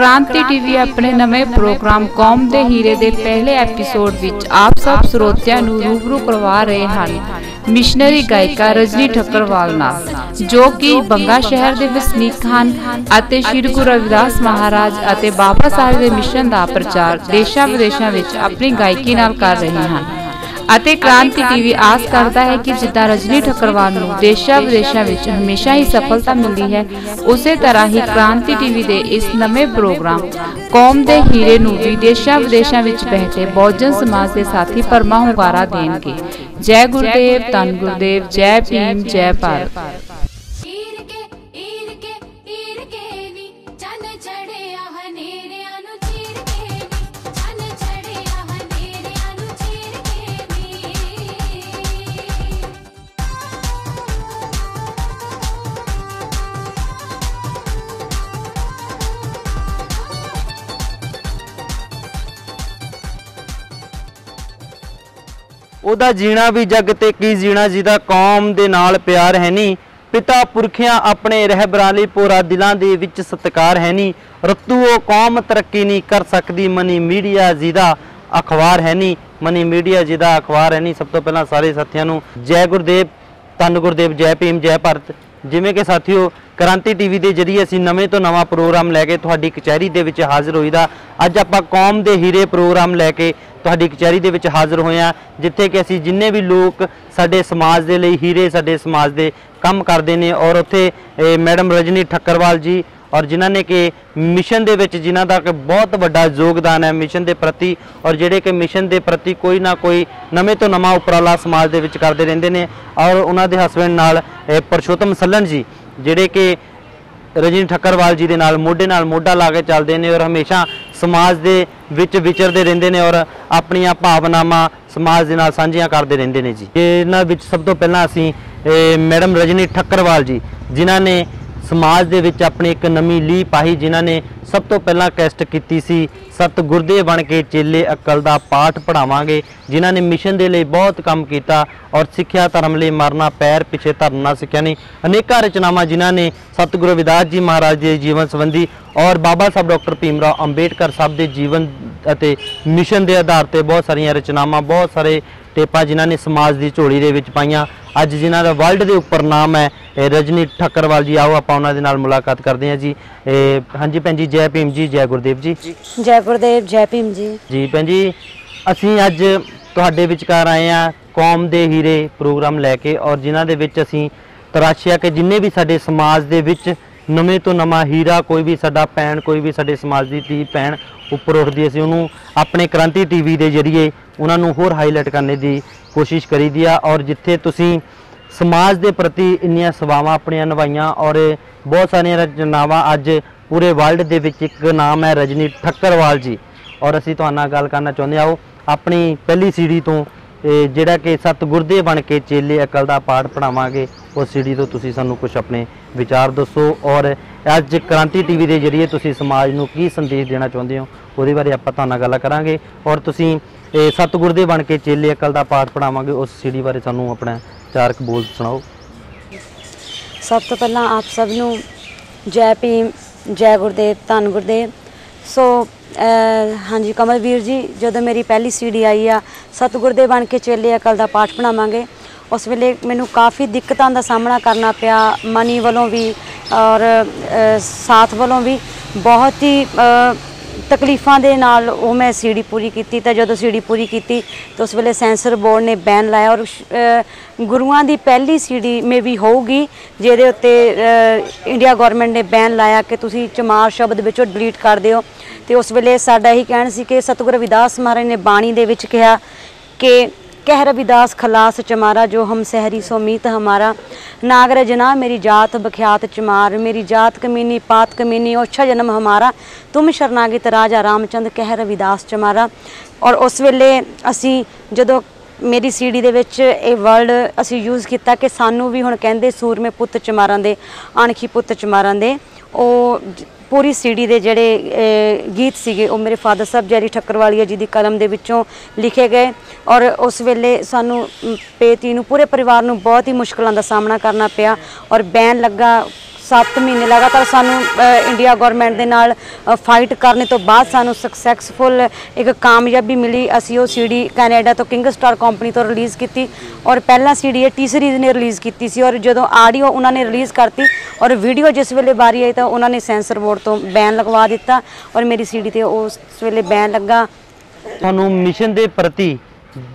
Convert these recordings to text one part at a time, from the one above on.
ਕ੍ਰਾਂਤੀ ਟੀਵੀ ਆਪਣੇ ਨਵੇਂ ਪ੍ਰੋਗਰਾਮ ਕੌਮ ਦੇ ਹੀਰੇ ਦੇ ਪਹਿਲੇ ਐਪੀਸੋਡ ਵਿੱਚ ਆਪ ਸਭ ਸਰੋਤਿਆਂ ਨੂੰ ਰੂਬਰੂ ਕਰਵਾ ਰਹੇ ਹਨ। ਮਿਸ਼ਨਰੀ ਗਾਇਕਾ ਰਜਨੀ ਠੱਕਰਵਾਲ ਨਾਲ ਜੋ ਕਿ ਬੰਗਾ ਸ਼ਹਿਰ ਦੇ ਵਸਨੀਕ ਹਨ ਅਤੇ ਸ੍ਰੀ ਗੁਰੂ ਰਵਿਦਾਸ ਮਹਾਰਾਜ ਅਤੇ ਬਾਬਾ ਸਾਹਿਬ ਦੇ ਮਿਸ਼ਨ ਦਾ ਪ੍ਰਚਾਰ ਦੇਸ਼ਾਂ ਵਿਦੇਸ਼ਾਂ ਵਿੱਚ ਆਪਣੀ ਗਾਇਕੀ ਨਾਲ ਕਰ ਰਹੇ ਹਨ। ਅਤੇ ਕ੍ਰਾਂਤੀ ਟੀਵੀ ਆਸ ਕਰਦਾ ਹੈ ਕਿ ਜਿੱਦਾਂ ਰਜਨੀ ਠੱਕਰਵਾਲ ਨੂੰ ਦੇਸ਼ਾਂ ਵਿਦੇਸ਼ਾਂ ਵਿੱਚ ਹਮੇਸ਼ਾ ਹੀ ਸਫਲਤਾ ਮਿਲਦੀ ਹੈ। ਉਸੇ ਤਰ੍ਹਾਂ ਹੀ ਕ੍ਰਾਂਤੀ ਟੀਵੀ ਦੇ ਇਸ ਨਵੇਂ ਪ੍ਰੋਗਰਾਮ ਕੌਮ ਦੇ ਹੀਰੇ ਨੂੰ ਵੀ ਦੇਸ਼ਾਂ ਵਿਦੇਸ਼ਾਂ ਵਿੱਚ ਬੈਠੇ ਬਹੁਜਨ ਸਮਾਜ ਦੇ ਸਾਥੀ ਪਰਮਾ ਹੁੰਗਾਰਾ ਦੇਣਗੇ। ਜੈ ਗੁਰਦੇਵ ਧੰਨ ਗੁਰਦੇਵ ਜੈ ਭੀਮ ਜੈ ਭਾਰਤ। ਉਹਦਾ ਜੀਣਾ ਵੀ ਜੱਗ ਤੇ ਕੀ ਜੀਣਾ ਜਿਹਦਾ ਕੌਮ ਦੇ ਨਾਲ ਪਿਆਰ ਹੈ ਨਹੀਂ। ਪਿਤਾ ਪੁਰਖਿਆਂ ਆਪਣੇ ਰਹਿਬਰਾਂ ਲਈ ਪੂਰਾ ਦਿਲਾਂ ਦੇ ਵਿੱਚ ਸਤਿਕਾਰ ਹੈ ਨਹੀਂ। ਰਤੂ ਉਹ ਕੌਮ ਤਰੱਕੀ ਨਹੀਂ ਕਰ ਸਕਦੀ, ਮਨੀ ਮੀਡੀਆ ਜਿਹਦਾ ਅਖਬਾਰ ਹੈ ਨਹੀਂ। ਮਨੀ ਮੀਡੀਆ ਜਿਹਦਾ ਅਖਬਾਰ ਹੈ ਨਹੀਂ। ਸਭ ਤੋਂ ਪਹਿਲਾਂ ਸਾਰੇ ਸਾਥੀਆਂ ਨੂੰ ਜੈ ਗੁਰਦੇਵ, ਧੰਨ ਗੁਰਦੇਵ, ਜੈ ਭੀਮ, ਜੈ ਭਾਰਤ। ਜਿਵੇਂ ਕਿ ਸਾਥੀਓ, ਕ੍ਰਾਂਤੀ ਟੀਵੀ ਦੇ ਜਰੀਏ ਅਸੀਂ ਨਵੇਂ ਤੋਂ ਨਵਾਂ ਪ੍ਰੋਗਰਾਮ ਲੈ ਕੇ ਤੁਹਾਡੀ ਕਚਹਿਰੀ ਦੇ ਵਿੱਚ ਹਾਜ਼ਰ ਹੋਈਦਾ। ਅੱਜ ਆਪਾਂ ਕੌਮ ਦੇ ਹੀਰੇ ਪ੍ਰੋਗਰਾਮ ਲੈ ਕੇ ਤੁਹਾਡੀ ਕਚਹਿਰੀ ਦੇ ਵਿੱਚ ਹਾਜ਼ਰ ਹੋਏ ਹਾਂ, ਜਿੱਥੇ ਕਿ ਅਸੀਂ ਜਿੰਨੇ ਵੀ ਲੋਕ ਸਾਡੇ ਸਮਾਜ ਦੇ ਲਈ ਹੀਰੇ ਸਾਡੇ ਸਮਾਜ ਦੇ ਕੰਮ ਕਰਦੇ ਨੇ ਔਰ ਉੱਥੇ ਮੈਡਮ ਰਜਨੀ ਠੱਕਰਵਾਲ ਜੀ ਔਰ ਜਿਨ੍ਹਾਂ ਨੇ ਕਿ ਮਿਸ਼ਨ ਦੇ ਵਿੱਚ ਜਿਨ੍ਹਾਂ ਦਾ ਕਿ ਬਹੁਤ ਵੱਡਾ ਯੋਗਦਾਨ ਹੈ ਮਿਸ਼ਨ ਦੇ ਪ੍ਰਤੀ ਔਰ ਜਿਹੜੇ ਕਿ ਮਿਸ਼ਨ ਦੇ ਪ੍ਰਤੀ ਕੋਈ ਨਾ ਕੋਈ ਨਵੇਂ ਤੋਂ ਨਵਾਂ ਉਪਰਾਲਾ ਸਮਾਜ ਦੇ ਵਿੱਚ ਕਰਦੇ ਰਹਿੰਦੇ ਨੇ ਔਰ ਉਹਨਾਂ ਦੇ ਹਸਬੰਡ ਨਾਲ ਪਰਸ਼ੋਤਮ ਸੱਲਣ ਜੀ, ਜਿਹੜੇ ਕਿ ਰਜਨੀ ਠੱਕਰਵਾਲ ਜੀ ਦੇ ਨਾਲ, ਮੋਢੇ ਨਾਲ ਮੋਢਾ ਲਾ ਕੇ ਚੱਲਦੇ ਨੇ ਔਰ ਹਮੇਸ਼ਾ ਸਮਾਜ ਦੇ ਵਿੱਚ ਵਿਚਰਦੇ ਰਹਿੰਦੇ ਨੇ ਔਰ ਆਪਣੀਆਂ ਭਾਵਨਾਵਾਂ ਸਮਾਜ ਦੇ ਨਾਲ ਸਾਂਝੀਆਂ ਕਰਦੇ ਰਹਿੰਦੇ ਨੇ ਜੀ। ਇਹਨਾਂ ਵਿੱਚ ਸਭ ਤੋਂ ਪਹਿਲਾਂ ਅਸੀਂ ਮੈਡਮ ਰਜਨੀ ਠੱਕਰਵਾਲ ਜੀ, ਜਿਨ੍ਹਾਂ ਨੇ ਸਮਾਜ ਦੇ ਵਿੱਚ ਆਪਣੀ ਇੱਕ ਨਵੀਂ ਲੀਹ ਪਾਈ ਜਿਨ੍ਹਾਂ ਨੇ ਸਭ ਤੋਂ ਪਹਿਲਾਂ ਕੈਸਟ ਕੀਤੀ ਸੀ। ਸਤ ਗੁਰਦੇ ਬਣ ਕੇ ਚੇਲੇ ਅਕਲ ਦਾ ਪਾਠ ਪੜਾਵਾਂਗੇ ਜਿਨ੍ਹਾਂ ਨੇ ਮਿਸ਼ਨ ਦੇ ਲਈ ਬਹੁਤ ਕੰਮ ਕੀਤਾ ਔਰ ਸਿੱਖਿਆ ਧਰਮ ਲਈ ਮਰਨਾ ਪੈਰ ਪਿੱਛੇ ਧਰਨਾ ਸਿੱਖਿਆ ਨਹੀਂ। ਅਨੇਕਾਂ ਰਚਨਾਵਾਂ ਜਿਨ੍ਹਾਂ ਨੇ ਸਤਿਗੁਰੂ ਵਿਦਾਸ ਜੀ ਮਹਾਰਾਜ ਦੇ ਜੀਵਨ ਸੰਬੰਧੀ ਔਰ ਬਾਬਾ ਸਾਹਿਬ ਡਾਕਟਰ ਭੀਮਰਾਓ ਅੰਬੇਡਕਰ ਸਾਹਿਬ ਦੇ ਜੀਵਨ ਅਤੇ ਮਿਸ਼ਨ ਦੇ ਆਧਾਰ ਤੇ ਬਹੁਤ ਸਾਰੀਆਂ ਰਚਨਾਵਾਂ, ਬਹੁਤ ਸਾਰੇ ਟੇਪਾਂ ਜਿਨ੍ਹਾਂ ਨੇ ਸਮਾਜ ਦੀ ਝੋਲੀ ਦੇ ਵਿੱਚ ਪਾਈਆਂ। ਅੱਜ ਜਿਨ੍ਹਾਂ ਦਾ ਵਰਲਡ ਦੇ ਉੱਪਰ ਨਾਮ ਹੈ ਇਹ ਰਜਨੀ ਠੱਕਰਵਾਲ ਜੀ ਆਓ ਆਪਾਂ ਉਹਨਾਂ ਦੇ ਨਾਲ ਮੁਲਾਕਾਤ ਕਰਦੇ ਹਾਂ ਜੀ। ਇਹ ਹਾਂਜੀ ਭੈਣ ਜੀ ਜੈ ਭੀਮ ਜੀ ਜੈ ਗੁਰਦੇਵ ਜੀ। ਜੈ ਗੁਰਦੇਵ ਜੈ ਭੀਮ ਜੀ। ਜੀ ਭੈਣ ਜੀ ਅਸੀਂ ਅੱਜ ਤੁਹਾਡੇ ਵਿਚਕਾਰ ਆਏ ਆ ਕੌਮ ਦੇ ਹੀਰੇ ਪ੍ਰੋਗਰਾਮ ਲੈ ਕੇ ਔਰ ਜਿਨ੍ਹਾਂ ਦੇ ਵਿੱਚ ਅਸੀਂ ਤਰਾਸ਼ਿਆ ਕਿ ਜਿੰਨੇ ਵੀ ਸਾਡੇ ਸਮਾਜ ਦੇ ਵਿੱਚ ਨਵੇਂ ਤੋਂ ਨਵਾਂ ਹੀਰਾ, ਕੋਈ ਵੀ ਸਾਡਾ ਭੈਣ, ਕੋਈ ਵੀ ਸਾਡੇ ਸਮਾਜ ਦੀ ਧੀ, ਭੈਣ ਉੱਪਰ ਉੱਠਦੀ ਅਸੀਂ ਉਹਨੂੰ ਆਪਣੇ ਕ੍ਰਾਂਤੀ ਟੀਵੀ ਦੇ ਜ਼ਰੀਏ ਉਹਨਾਂ ਨੂੰ ਹੋਰ ਹਾਈਲਾਈਟ ਕਰਨ ਦੀ ਕੋਸ਼ਿਸ਼ ਕਰੀਦੀ ਆ ਔਰ ਜਿੱਥੇ ਤੁਸੀਂ ਸਮਾਜ ਦੇ ਪ੍ਰਤੀ ਇੰਨੀਆਂ ਸੇਵਾਵਾਂ ਆਪਣੀਆਂ ਨਿਭਾਈਆਂ ਔਰ ਬਹੁਤ ਸਾਰੀਆਂ ਰਚਨਾਵਾਂ ਅੱਜ ਪੂਰੇ ਵਰਲਡ ਦੇ ਵਿੱਚ ਇੱਕ ਨਾਮ ਹੈ ਰਜਨੀ ਠੱਕਰਵਾਲ ਜੀ। ਔਰ ਅਸੀਂ ਤੁਹਾਡੇ ਨਾਲ ਗੱਲ ਕਰਨਾ ਚਾਹੁੰਦੇ ਹਾਂ ਉਹ ਆਪਣੀ ਪਹਿਲੀ ਸੀੜੀ ਤੋਂ ਇਹ ਜਿਹੜਾ ਕਿ ਸਤਿਗੁਰਦੇ ਬਣ ਕੇ ਚੇਲੇ ਅਕਲ ਦਾ ਪਾਠ ਪੜਾਵਾਂਗੇ ਉਸ ਸੀੜੀ ਤੋਂ ਤੁਸੀਂ ਸਾਨੂੰ ਕੁਝ ਆਪਣੇ ਵਿਚਾਰ ਦੱਸੋ ਔਰ ਅੱਜ ਕ੍ਰਾਂਤੀ ਟੀਵੀ ਦੇ ਜ਼ਰੀਏ ਤੁਸੀਂ ਸਮਾਜ ਨੂੰ ਕੀ ਸੰਦੇਸ਼ ਦੇਣਾ ਚਾਹੁੰਦੇ ਹੋ, ਉਹਦੇ ਬਾਰੇ ਆਪਾਂ ਤੁਹਾਨੂੰ ਨਾਲ ਗੱਲ ਕਰਾਂਗੇ ਔਰ ਤੁਸੀਂ, ਇਹ ਸਤਿਗੁਰਦੇ ਬਣ ਕੇ ਚੇਲੇ ਅਕਲ ਦਾ ਪਾਠ ਪੜਾਵਾਂਗੇ ਉਸ ਸੀੜੀ ਬਾਰੇ ਸਾਨੂੰ ਆਪਣਾ ਚਾਰਕ ਬੋਲ ਸੁਣਾਓ। ਸਭ ਤੋਂ ਪਹਿਲਾਂ ਆਪ ਸਭ ਨੂੰ ਜੈ ਭੀਮ, ਜੈ ਗੁਰਦੇਵ, ਧੰਨ ਗੁਰਦੇਵ। ਸੋ ਹਾਂਜੀ, ਕਮਲਵੀਰ ਜੀ, ਜਦੋਂ ਮੇਰੀ ਪਹਿਲੀ ਸੀਡੀ ਆਈ ਆ ਸਤਿਗੁਰ ਦੇ ਬਣ ਕੇ ਚੇਲੇ ਅਕਲ ਦਾ ਪਾਠ ਬਣਾਵਾਂਗੇ। ਉਸ ਵੇਲੇ ਮੈਨੂੰ ਕਾਫੀ ਦਿੱਕਤਾਂ ਦਾ ਸਾਹਮਣਾ ਕਰਨਾ ਪਿਆ, ਮਨੀ ਵੱਲੋਂ ਵੀ ਔਰ ਸਾਥ ਵੱਲੋਂ ਵੀ। ਬਹੁਤ ਹੀ ਤਕਲੀਫਾਂ ਦੇ ਨਾਲ ਉਹ ਮੈਂ ਸੀਡੀ ਪੂਰੀ ਕੀਤੀ ਤਾਂ ਜਦੋਂ ਸੀਡੀ ਪੂਰੀ ਕੀਤੀ ਤਾਂ ਉਸ ਵੇਲੇ ਸੈਂਸਰ ਬੋਰਡ ਨੇ ਬੈਨ ਲਾਇਆ ਔਰ ਗੁਰੂਆਂ ਦੀ ਪਹਿਲੀ ਸੀਡੀ ਮੇ ਵੀ ਹੋਊਗੀ, ਜਿਹਦੇ ਉੱਤੇ ਇੰਡੀਆ ਗਵਰਨਮੈਂਟ ਨੇ ਬੈਨ ਲਾਇਆ ਕਿ ਤੁਸੀਂ ਚਮਾਰ ਸ਼ਬਦ ਵਿੱਚੋਂ ਡਿਲੀਟ ਕਰ ਦਿਓ। ਤੇ ਉਸ ਵੇਲੇ ਸਾਡਾ ਇਹੀ ਕਹਿਣ ਸੀ ਕਿ ਸਤਿਗੁਰੂ ਰਵਿਦਾਸ ਮਹਾਰਾਜ ਨੇ ਬਾਣੀ ਦੇ ਵਿੱਚ ਕਿਹਾ ਕਿ ਕਹਿ ਰਵਿਦਾਸ ਖਲਾਸ ਚਮਾਰਾ ਜੋ ਹਮ ਸਹਿਰੀ ਸੋ ਮੀਤ ਹਮਾਰਾ। ਨਾਗਰ ਜਨਾ ਮੇਰੀ ਜਾਤ ਬਖਿਆਤ ਚਮਾਰ, ਮੇਰੀ ਜਾਤ ਕਮੀਨੀ ਪਾਤ ਕਮੀਨੀ ਓਛਾ ਜਨਮ ਹਮਾਰਾ। ਤੁਮ ਸ਼ਰਨਾਗਿਤ ਰਾਜਾ ਰਾਮਚੰਦ, ਕਹਿ ਰਵਿਦਾਸ ਚਮਾਰਾ। ਔਰ ਉਸ ਵੇਲੇ ਅਸੀਂ ਜਦੋਂ ਮੇਰੀ ਸੀਡੀ ਦੇ ਵਿੱਚ ਇਹ ਵਰਡ ਅਸੀਂ ਯੂਜ਼ ਕੀਤਾ ਕਿ ਸਾਨੂੰ ਵੀ ਹੁਣ ਕਹਿੰਦੇ ਸੂਰਮੇ ਪੁੱਤ ਚਮਾਰਾਂ ਦੇ ਅਣਖੀ ਪੁੱਤ ਚਮਾਰਾਂ ਦੇ, ਉਹ ਪੂਰੀ ਸੀਡੀ ਦੇ ਜਿਹੜੇ ਗੀਤ ਸੀਗੇ ਉਹ ਮੇਰੇ ਫਾਦਰ ਸਾਹਿਬ ਜੈਰੀ ਠੱਕਰਵਾਲੀਆ ਜੀ ਦੀ ਕਲਮ ਦੇ ਵਿੱਚੋਂ ਲਿਖੇ ਗਏ ਔਰ ਉਸ ਵੇਲੇ ਸਾਨੂੰ ਮ, ਪੇਤੀ ਨੂੰ ਪੂਰੇ ਪਰਿਵਾਰ ਨੂੰ ਬਹੁਤ ਹੀ ਮੁਸ਼ਕਲਾਂ ਦਾ ਸਾਹਮਣਾ ਕਰਨਾ ਪਿਆ ਔਰ ਬੈਨ ਲੱਗਾ 7 ਮਹੀਨੇ ਲਗਾਤਾਰ ਸਾਨੂੰ ਇੰਡੀਆ ਗਵਰਨਮੈਂਟ ਦੇ ਨਾਲ ਫਾਈਟ ਕਰਨ ਤੋਂ ਬਾਅਦ ਸਾਨੂੰ ਸਕਸੈਸਫੁਲ ਇੱਕ ਕਾਮਯਾਬੀ ਮਿਲੀ। ਅਸੀਂ ਉਹ ਸੀਡੀ ਕੈਨੇਡਾ ਤੋਂ ਕਿੰਗ ਸਟਾਰ ਕੰਪਨੀ ਤੋਂ ਰਿਲੀਜ਼ ਕੀਤੀ ਔਰ ਪਹਿਲਾ ਸੀਡੀ ਇਹ ਟੀ ਸੀਰੀਜ਼ ਨੇ ਰਿਲੀਜ਼ ਕੀਤੀ ਸੀ ਔਰ ਜਦੋਂ ਆਡੀਓ ਉਹਨਾਂ ਨੇ ਰਿਲੀਜ਼ ਕਰਤੀ ਔਰ ਵੀਡੀਓ ਜਿਸ ਵੇਲੇ ਬਾਰੀ ਆਈ ਤਾਂ ਉਹਨਾਂ ਨੇ ਸੈਂਸਰ ਬੋਰਡ ਤੋਂ ਬੈਨ ਲਗਵਾ ਦਿੱਤਾ ਔਰ ਮੇਰੀ ਸੀਡੀ ਤੇ ਉਸ ਵੇਲੇ ਬੈਨ ਲੱਗਾ। ਤੁਹਾਨੂੰ ਮਿਸ਼ਨ ਦੇ ਪ੍ਰਤੀ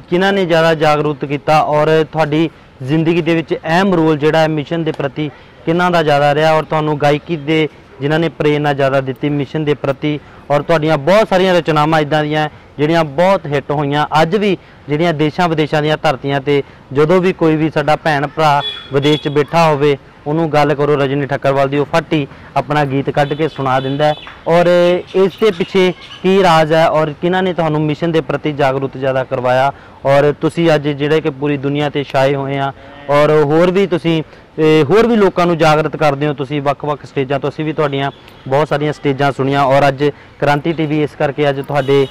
ਜਿਨ੍ਹਾਂ ਨੇ ਜ਼ਿਆਦਾ ਜਾਗਰੂਕ ਕੀਤਾ ਔਰ ਤੁਹਾਡੀ ਜ਼ਿੰਦਗੀ ਦੇ ਵਿੱਚ ਅਹਿਮ ਰੋਲ ਜਿਹੜਾ ਹੈ ਮਿਸ਼ਨ ਦੇ ਪ੍ਰਤੀ ਕਿਹਨਾਂ ਦਾ ਜ਼ਿਆਦਾ ਰਿਹਾ ਔਰ ਤੁਹਾਨੂੰ ਗਾਇਕੀ ਦੇ ਜਿਨ੍ਹਾਂ ਨੇ ਪ੍ਰੇਰਨਾ ਜ਼ਿਆਦਾ ਦਿੱਤੀ ਮਿਸ਼ਨ ਦੇ ਪ੍ਰਤੀ ਔਰ ਤੁਹਾਡੀਆਂ ਬਹੁਤ ਸਾਰੀਆਂ ਰਚਨਾਵਾਂ ਇਦਾਂ ਦੀਆਂ ਜਿਹੜੀਆਂ ਬਹੁਤ ਹਿੱਟ ਹੋਈਆਂ। ਅੱਜ ਵੀ ਜਿਹੜੀਆਂ ਦੇਸ਼ਾਂ ਵਿਦੇਸ਼ਾਂ ਦੀਆਂ ਧਰਤੀਆਂ ਤੇ ਜਦੋਂ ਵੀ ਕੋਈ ਵੀ ਸਾਡਾ ਭੈਣ ਭਰਾ ਵਿਦੇਸ਼ 'ਚ ਬੈਠਾ ਹੋਵੇ ਉਹਨੂੰ ਗੱਲ ਕਰੋ ਰਜਨੀ ਠੱਕਰਵਾਲ ਦੀ, ਉਹ ਫੱਟੀ ਆਪਣਾ ਗੀਤ ਕੱਢ ਕੇ ਸੁਣਾ ਦਿੰਦਾ ਹੈ। ਔਰ ਇਸ ਦੇ ਪਿੱਛੇ ਕੀ ਰਾਜ ਹੈ ਔਰ ਕਿਹਨਾਂ ਨੇ ਤੁਹਾਨੂੰ ਮਿਸ਼ਨ ਦੇ ਪ੍ਰਤੀ ਜਾਗਰੂਕ ਜ਼ਿਆਦਾ ਕਰਵਾਇਆ? ਔਰ ਤੁਸੀਂ ਅੱਜ ਜਿਹੜੇ ਕਿ ਪੂਰੀ ਦੁਨੀਆ ਤੇ ਛਾਏ ਹੋਏ ਆ, ਔਰ ਹੋਰ ਵੀ ਤੁਸੀਂ ਹੋਰ ਵੀ ਲੋਕਾਂ ਨੂੰ ਜਾਗਰਤ ਕਰਦੇ ਹੋ, ਤੁਸੀਂ ਵੱਖ-ਵੱਖ ਸਟੇਜਾਂ ਤੋਂ, ਅਸੀਂ ਵੀ ਤੁਹਾਡੀਆਂ ਬਹੁਤ ਸਾਰੀਆਂ ਸਟੇਜਾਂ ਸੁਣੀਆਂ। ਔਰ ਅੱਜ ਕ੍ਰਾਂਤੀ ਟੀਵੀ ਇਸ ਕਰਕੇ ਅੱਜ ਤੁਹਾਡੇ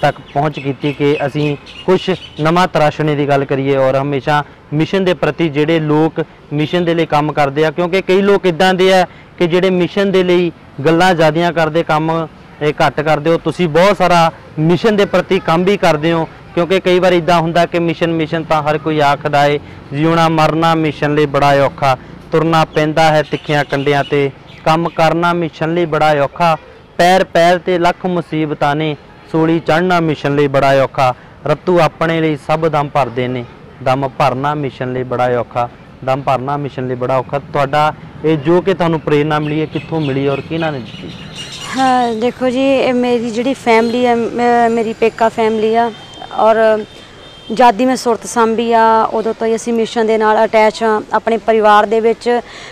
ਤੱਕ ਪਹੁੰਚ ਕੀਤੀ ਕਿ ਅਸੀਂ ਕੁਝ ਨਵਾਂ ਤਰਾਸ਼ਣੇ ਦੀ ਗੱਲ ਕਰੀਏ ਔਰ ਹਮੇਸ਼ਾ ਮਿਸ਼ਨ ਦੇ ਪ੍ਰਤੀ ਜਿਹੜੇ ਲੋਕ ਮਿਸ਼ਨ ਦੇ ਲਈ ਕੰਮ ਕਰਦੇ ਆ, ਕਿਉਂਕਿ ਕਈ ਲੋਕ ਇਦਾਂ ਦੇ ਆ ਕਿ ਜਿਹੜੇ ਮਿਸ਼ਨ ਦੇ ਲਈ ਗੱਲਾਂ ਜ਼ਿਆਦੀਆਂ ਕਰਦੇ, ਕੰਮ ਇਹ ਘੱਟ ਕਰਦੇ ਹੋ ਤੁਸੀਂ ਬਹੁਤ ਸਾਰਾ ਮਿਸ਼ਨ ਦੇ ਪ੍ਰਤੀ ਕੰਮ ਵੀ ਕਰਦੇ ਹੋ, ਕਿਉਂਕਿ ਕਈ ਵਾਰ ਇਦਾਂ ਹੁੰਦਾ ਕਿ ਮਿਸ਼ਨ ਮਿਸ਼ਨ ਤਾਂ ਹਰ ਕੋਈ ਆਖਦਾ ਏ, ਜਿਉਣਾ, ਮਰਨਾ ਮਿਸ਼ਨ ਲਈ ਬੜਾ ਔਖਾ, ਤੁਰਨਾ ਪੈਂਦਾ ਹੈ ਤਿੱਖਿਆਂ ਕੰਡਿਆਂ ਤੇ, ਕੰਮ ਕਰਨਾ ਮਿਸ਼ਨ ਲਈ ਬੜਾ ਔਖਾ ਪੈਰ ਪੈਰ ਤੇ ਲੱਖ ਮੁਸੀਬਤਾਂ ਨੇ ਸੂਲੀ ਚੜ੍ਹਨਾ ਮਿਸ਼ਨ ਲਈ ਬੜਾ ਔਖਾ। ਰੱਤੂ ਆਪਣੇ ਲਈ ਸਭ ਦਮ ਭਰਦੇ ਨੇ। ਦਮ ਭਰਨਾ ਮਿਸ਼ਨ ਲਈ ਬੜਾ ਔਖਾ। ਦਮ ਭਰਨਾ ਮਿਸ਼ਨ ਲਈ ਬੜਾ ਔਖਾ। ਤੁਹਾਡਾ ਇਹ ਜੋ ਕਿ ਤੁਹਾਨੂੰ ਪ੍ਰੇਰਨਾ ਮਿਲੀ ਹੈ, ਕਿੱਥੋਂ ਮਿਲੀ ਔਰ ਕਿਹਨਾਂ ਨੇ ਦਿੱਤੀ? ਹਾਂ, ਦੇਖੋ ਜੀ, ਇਹ ਮੇਰੀ ਜਿਹੜੀ ਫੈਮਿਲੀ ਹੈ ਮੇਰੀ ਪੇਕਾ ਫੈਮਿਲੀ ਆ ਔਰ ਜਾਦੀ ਮੈਂ ਸੁਰਤ ਸੰਭੀ ਆ, ਉਦੋਂ ਤੋਂ ਹੀ ਅਸੀਂ ਮਿਸ਼ਨ ਦੇ ਨਾਲ ਅਟੈਚ ਆ ਆਪਣੇ ਪਰਿਵਾਰ ਦੇ ਵਿੱਚ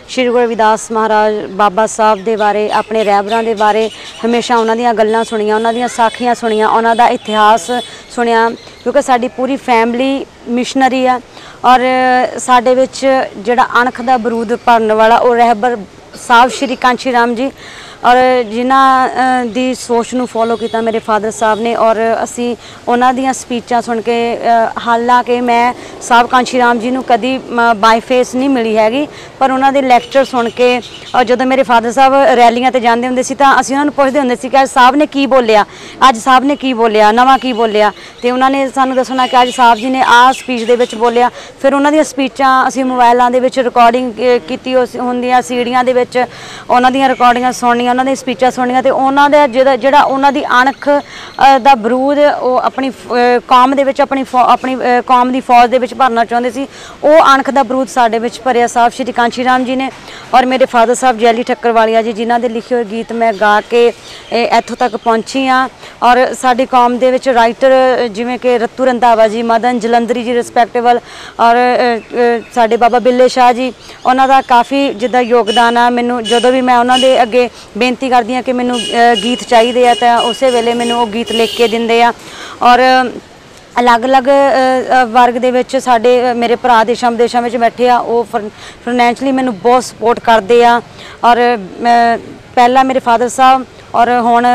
ਸ਼੍ਰੀ ਗੁਰੂ ਰਵਿਦਾਸ ਮਹਾਰਾਜ ਬਾਬਾ ਸਾਹਿਬ ਦੇ ਬਾਰੇ, ਆਪਣੇ ਰਹਿਬਰਾਂ ਦੇ ਬਾਰੇ ਹਮੇਸ਼ਾ ਉਹਨਾਂ ਦੀਆਂ ਗੱਲਾਂ ਸੁਣੀਆਂ, ਉਹਨਾਂ ਦੀਆਂ ਸਾਖੀਆਂ ਸੁਣੀਆਂ, ਉਹਨਾਂ ਦਾ ਇਤਿਹਾਸ ਸੁਣਿਆ, ਕਿਉਂਕਿ ਸਾਡੀ ਪੂਰੀ ਫੈਮਿਲੀ ਮਿਸ਼ਨਰੀ ਆ। ਔਰ ਸਾਡੇ ਵਿੱਚ ਜਿਹੜਾ ਅਣਖ ਦਾ ਬਰੂਦ ਭਰਨ ਵਾਲਾ ਉਹ ਰਹਿਬਰ ਸਾਹਿਬ ਸ਼੍ਰੀ ਕਾਂਚੀ ਰਾਮ ਜੀ ਔਰ ਜਿਨ੍ਹਾਂ ਦੀ ਸੋਚ ਨੂੰ ਫੋਲੋ ਕੀਤਾ ਮੇਰੇ ਫਾਦਰ ਸਾਹਿਬ ਨੇ ਔਰ ਅਸੀਂ ਉਹਨਾਂ ਦੀਆਂ ਸਪੀਚਾਂ ਸੁਣ ਕੇ ਹਾਲਾਂਕਿ ਮੈਂ ਸਾਹਿਬ ਕਾਂਸ਼ੀ ਰਾਮ ਜੀ ਨੂੰ ਕਦੀ ਬਾਈ ਫੇਸ ਨਹੀਂ ਮਿਲੀ ਹੈਗੀ, ਪਰ ਉਹਨਾਂ ਦੇ ਲੈਕਚਰ ਸੁਣ ਕੇ, ਔਰ ਜਦੋਂ ਮੇਰੇ ਫਾਦਰ ਸਾਹਿਬ ਰੈਲੀਆਂ ਤੇ ਜਾਂਦੇ ਹੁੰਦੇ ਸੀ ਤਾਂ ਅਸੀਂ ਉਹਨਾਂ ਨੂੰ ਪੁੱਛਦੇ ਹੁੰਦੇ ਸੀ ਕਿ ਅੱਜ ਸਾਹਿਬ ਨੇ ਕੀ ਬੋਲਿਆ? ਅੱਜ ਸਾਹਿਬ ਨੇ ਕੀ ਬੋਲਿਆ? ਨਵਾਂ ਕੀ ਬੋਲਿਆ? ਤੇ ਉਹਨਾਂ ਨੇ ਸਾਨੂੰ ਦੱਸਣਾ ਕਿ ਅੱਜ ਸਾਹਿਬ ਜੀ ਨੇ ਆਹ ਸਪੀਚ ਦੇ ਵਿੱਚ ਬੋਲਿਆ। ਫਿਰ ਉਹਨਾਂ ਦੀਆਂ ਸਪੀਚਾਂ ਅਸੀਂ ਮੋਬਾਈਲਾਂ ਦੇ ਵਿੱਚ ਰਿਕਾਰਡਿੰਗ ਕੀਤੀ ਉਸ- ਹੁੰਦੀਆਂ ਸੀੜੀਆਂ ਦੇ ਵਿੱਚ। ਉਹਨਾਂ ਦੀਆਂ ਰਿਕਾਰਡਿੰਗਾਂ ਸੁਣਨੀਆਂ ਉਹਨਾਂ ਦੀਆਂ ਸਪੀਚਾਂ ਸੁਣਨੀਆਂ ਤੇ ਉਹਨਾਂ ਦਾ ਜਿਹੜਾ ਜਿਹੜਾ ਉਹਨਾਂ ਦੀ ਅਣਖ ਦਾ ਬਰੂਦ, ਉਹ ਆਪਣੀ ਕੌਮ ਦੇ ਵਿੱਚ ਆਪਣੀ ਫੌ- ਆਪਣੀ ਕੌਮ ਦੀ ਫੌਜ ਦੇ ਵਿੱਚ ਭਰਨਾ ਚਾਹੁੰਦੇ ਸੀ। ਉਹ ਅਣਖ ਦਾ ਬਰੂਦ ਸਾਡੇ ਵਿੱਚ ਭਰਿਆ। ਸਾਹਿਬ ਸ਼੍ਰੀ ਕਾਂਚੀ ਰਾਮ ਜੀ ਨੇ ਔਰ ਮੇਰੇ ਫਾਦਰ ਸਾਹਿਬ ਜੈਲੀ ਠੱਕਰਵਾਲੀਆ ਜੀ, ਜਿਨ੍ਹਾਂ ਦੇ ਲਿਖੇ ਹੋਏ ਗੀਤ ਮੈਂ ਗਾ ਕੇ ਇੱਥੋਂ ਤੱਕ ਪਹੁੰਚੀ ਆ ਔਰ ਸਾਡੀ ਕੌਮ ਦੇ ਵਿੱਚ ਰਾਈਟਰ, ਜਿਵੇਂ ਕਿ ਰਤੂ ਰੰਧਾਵਾ ਜੀ, ਮਦਨ ਜਲੰਧਰੀ ਜੀ ਰਿਸਪੈਕਟੇਬਲ ਔਰ ਸਾਡੇ ਬਾਬਾ ਬਿੱਲੇ ਸ਼ਾਹ ਜੀ, ਉਹਨਾਂ ਦਾ ਕਾਫੀ ਜਿੱਦਾਂ ਯੋਗਦਾਨ ਆ। ਮੈਨੂੰ ਜਦੋਂ ਵੀ ਮੈਂ ਉਹਨਾਂ ਦੇ ਅੱਗੇ ਬੇਨਤੀ ਕਰਦੀ ਆ ਕਿ ਮੈਨੂੰ ਗੀਤ ਚਾਹੀਦੇ ਆ ਤਾਂ ਉਸੇ ਵੇਲੇ ਮੈਨੂੰ ਉਹ ਗੀਤ ਲਿਖ ਕੇ ਦਿੰਦੇ ਆ। ਔਰ ਅਲੱਗ-ਅਲੱਗ ਵਰਗ ਦੇ ਵਿੱਚ ਸਾਡੇ ਮੇਰੇ ਭਰਾ ਦੇਸ਼ਾਂ ਵਿਦੇਸ਼ਾਂ ਵਿੱਚ ਬੈਠੇ ਆ, ਉਹ ਫਾਈਨੈਂਸ਼ਲੀ ਮੈਨੂੰ ਬਹੁਤ ਸਪੋਰਟ ਕਰਦੇ ਆ। ਔਰ ਮੈਂ- ਪਹਿਲਾਂ ਮੇਰੇ ਫਾਦਰ ਸਾਹਿਬ ਔਰ ਹੁਣ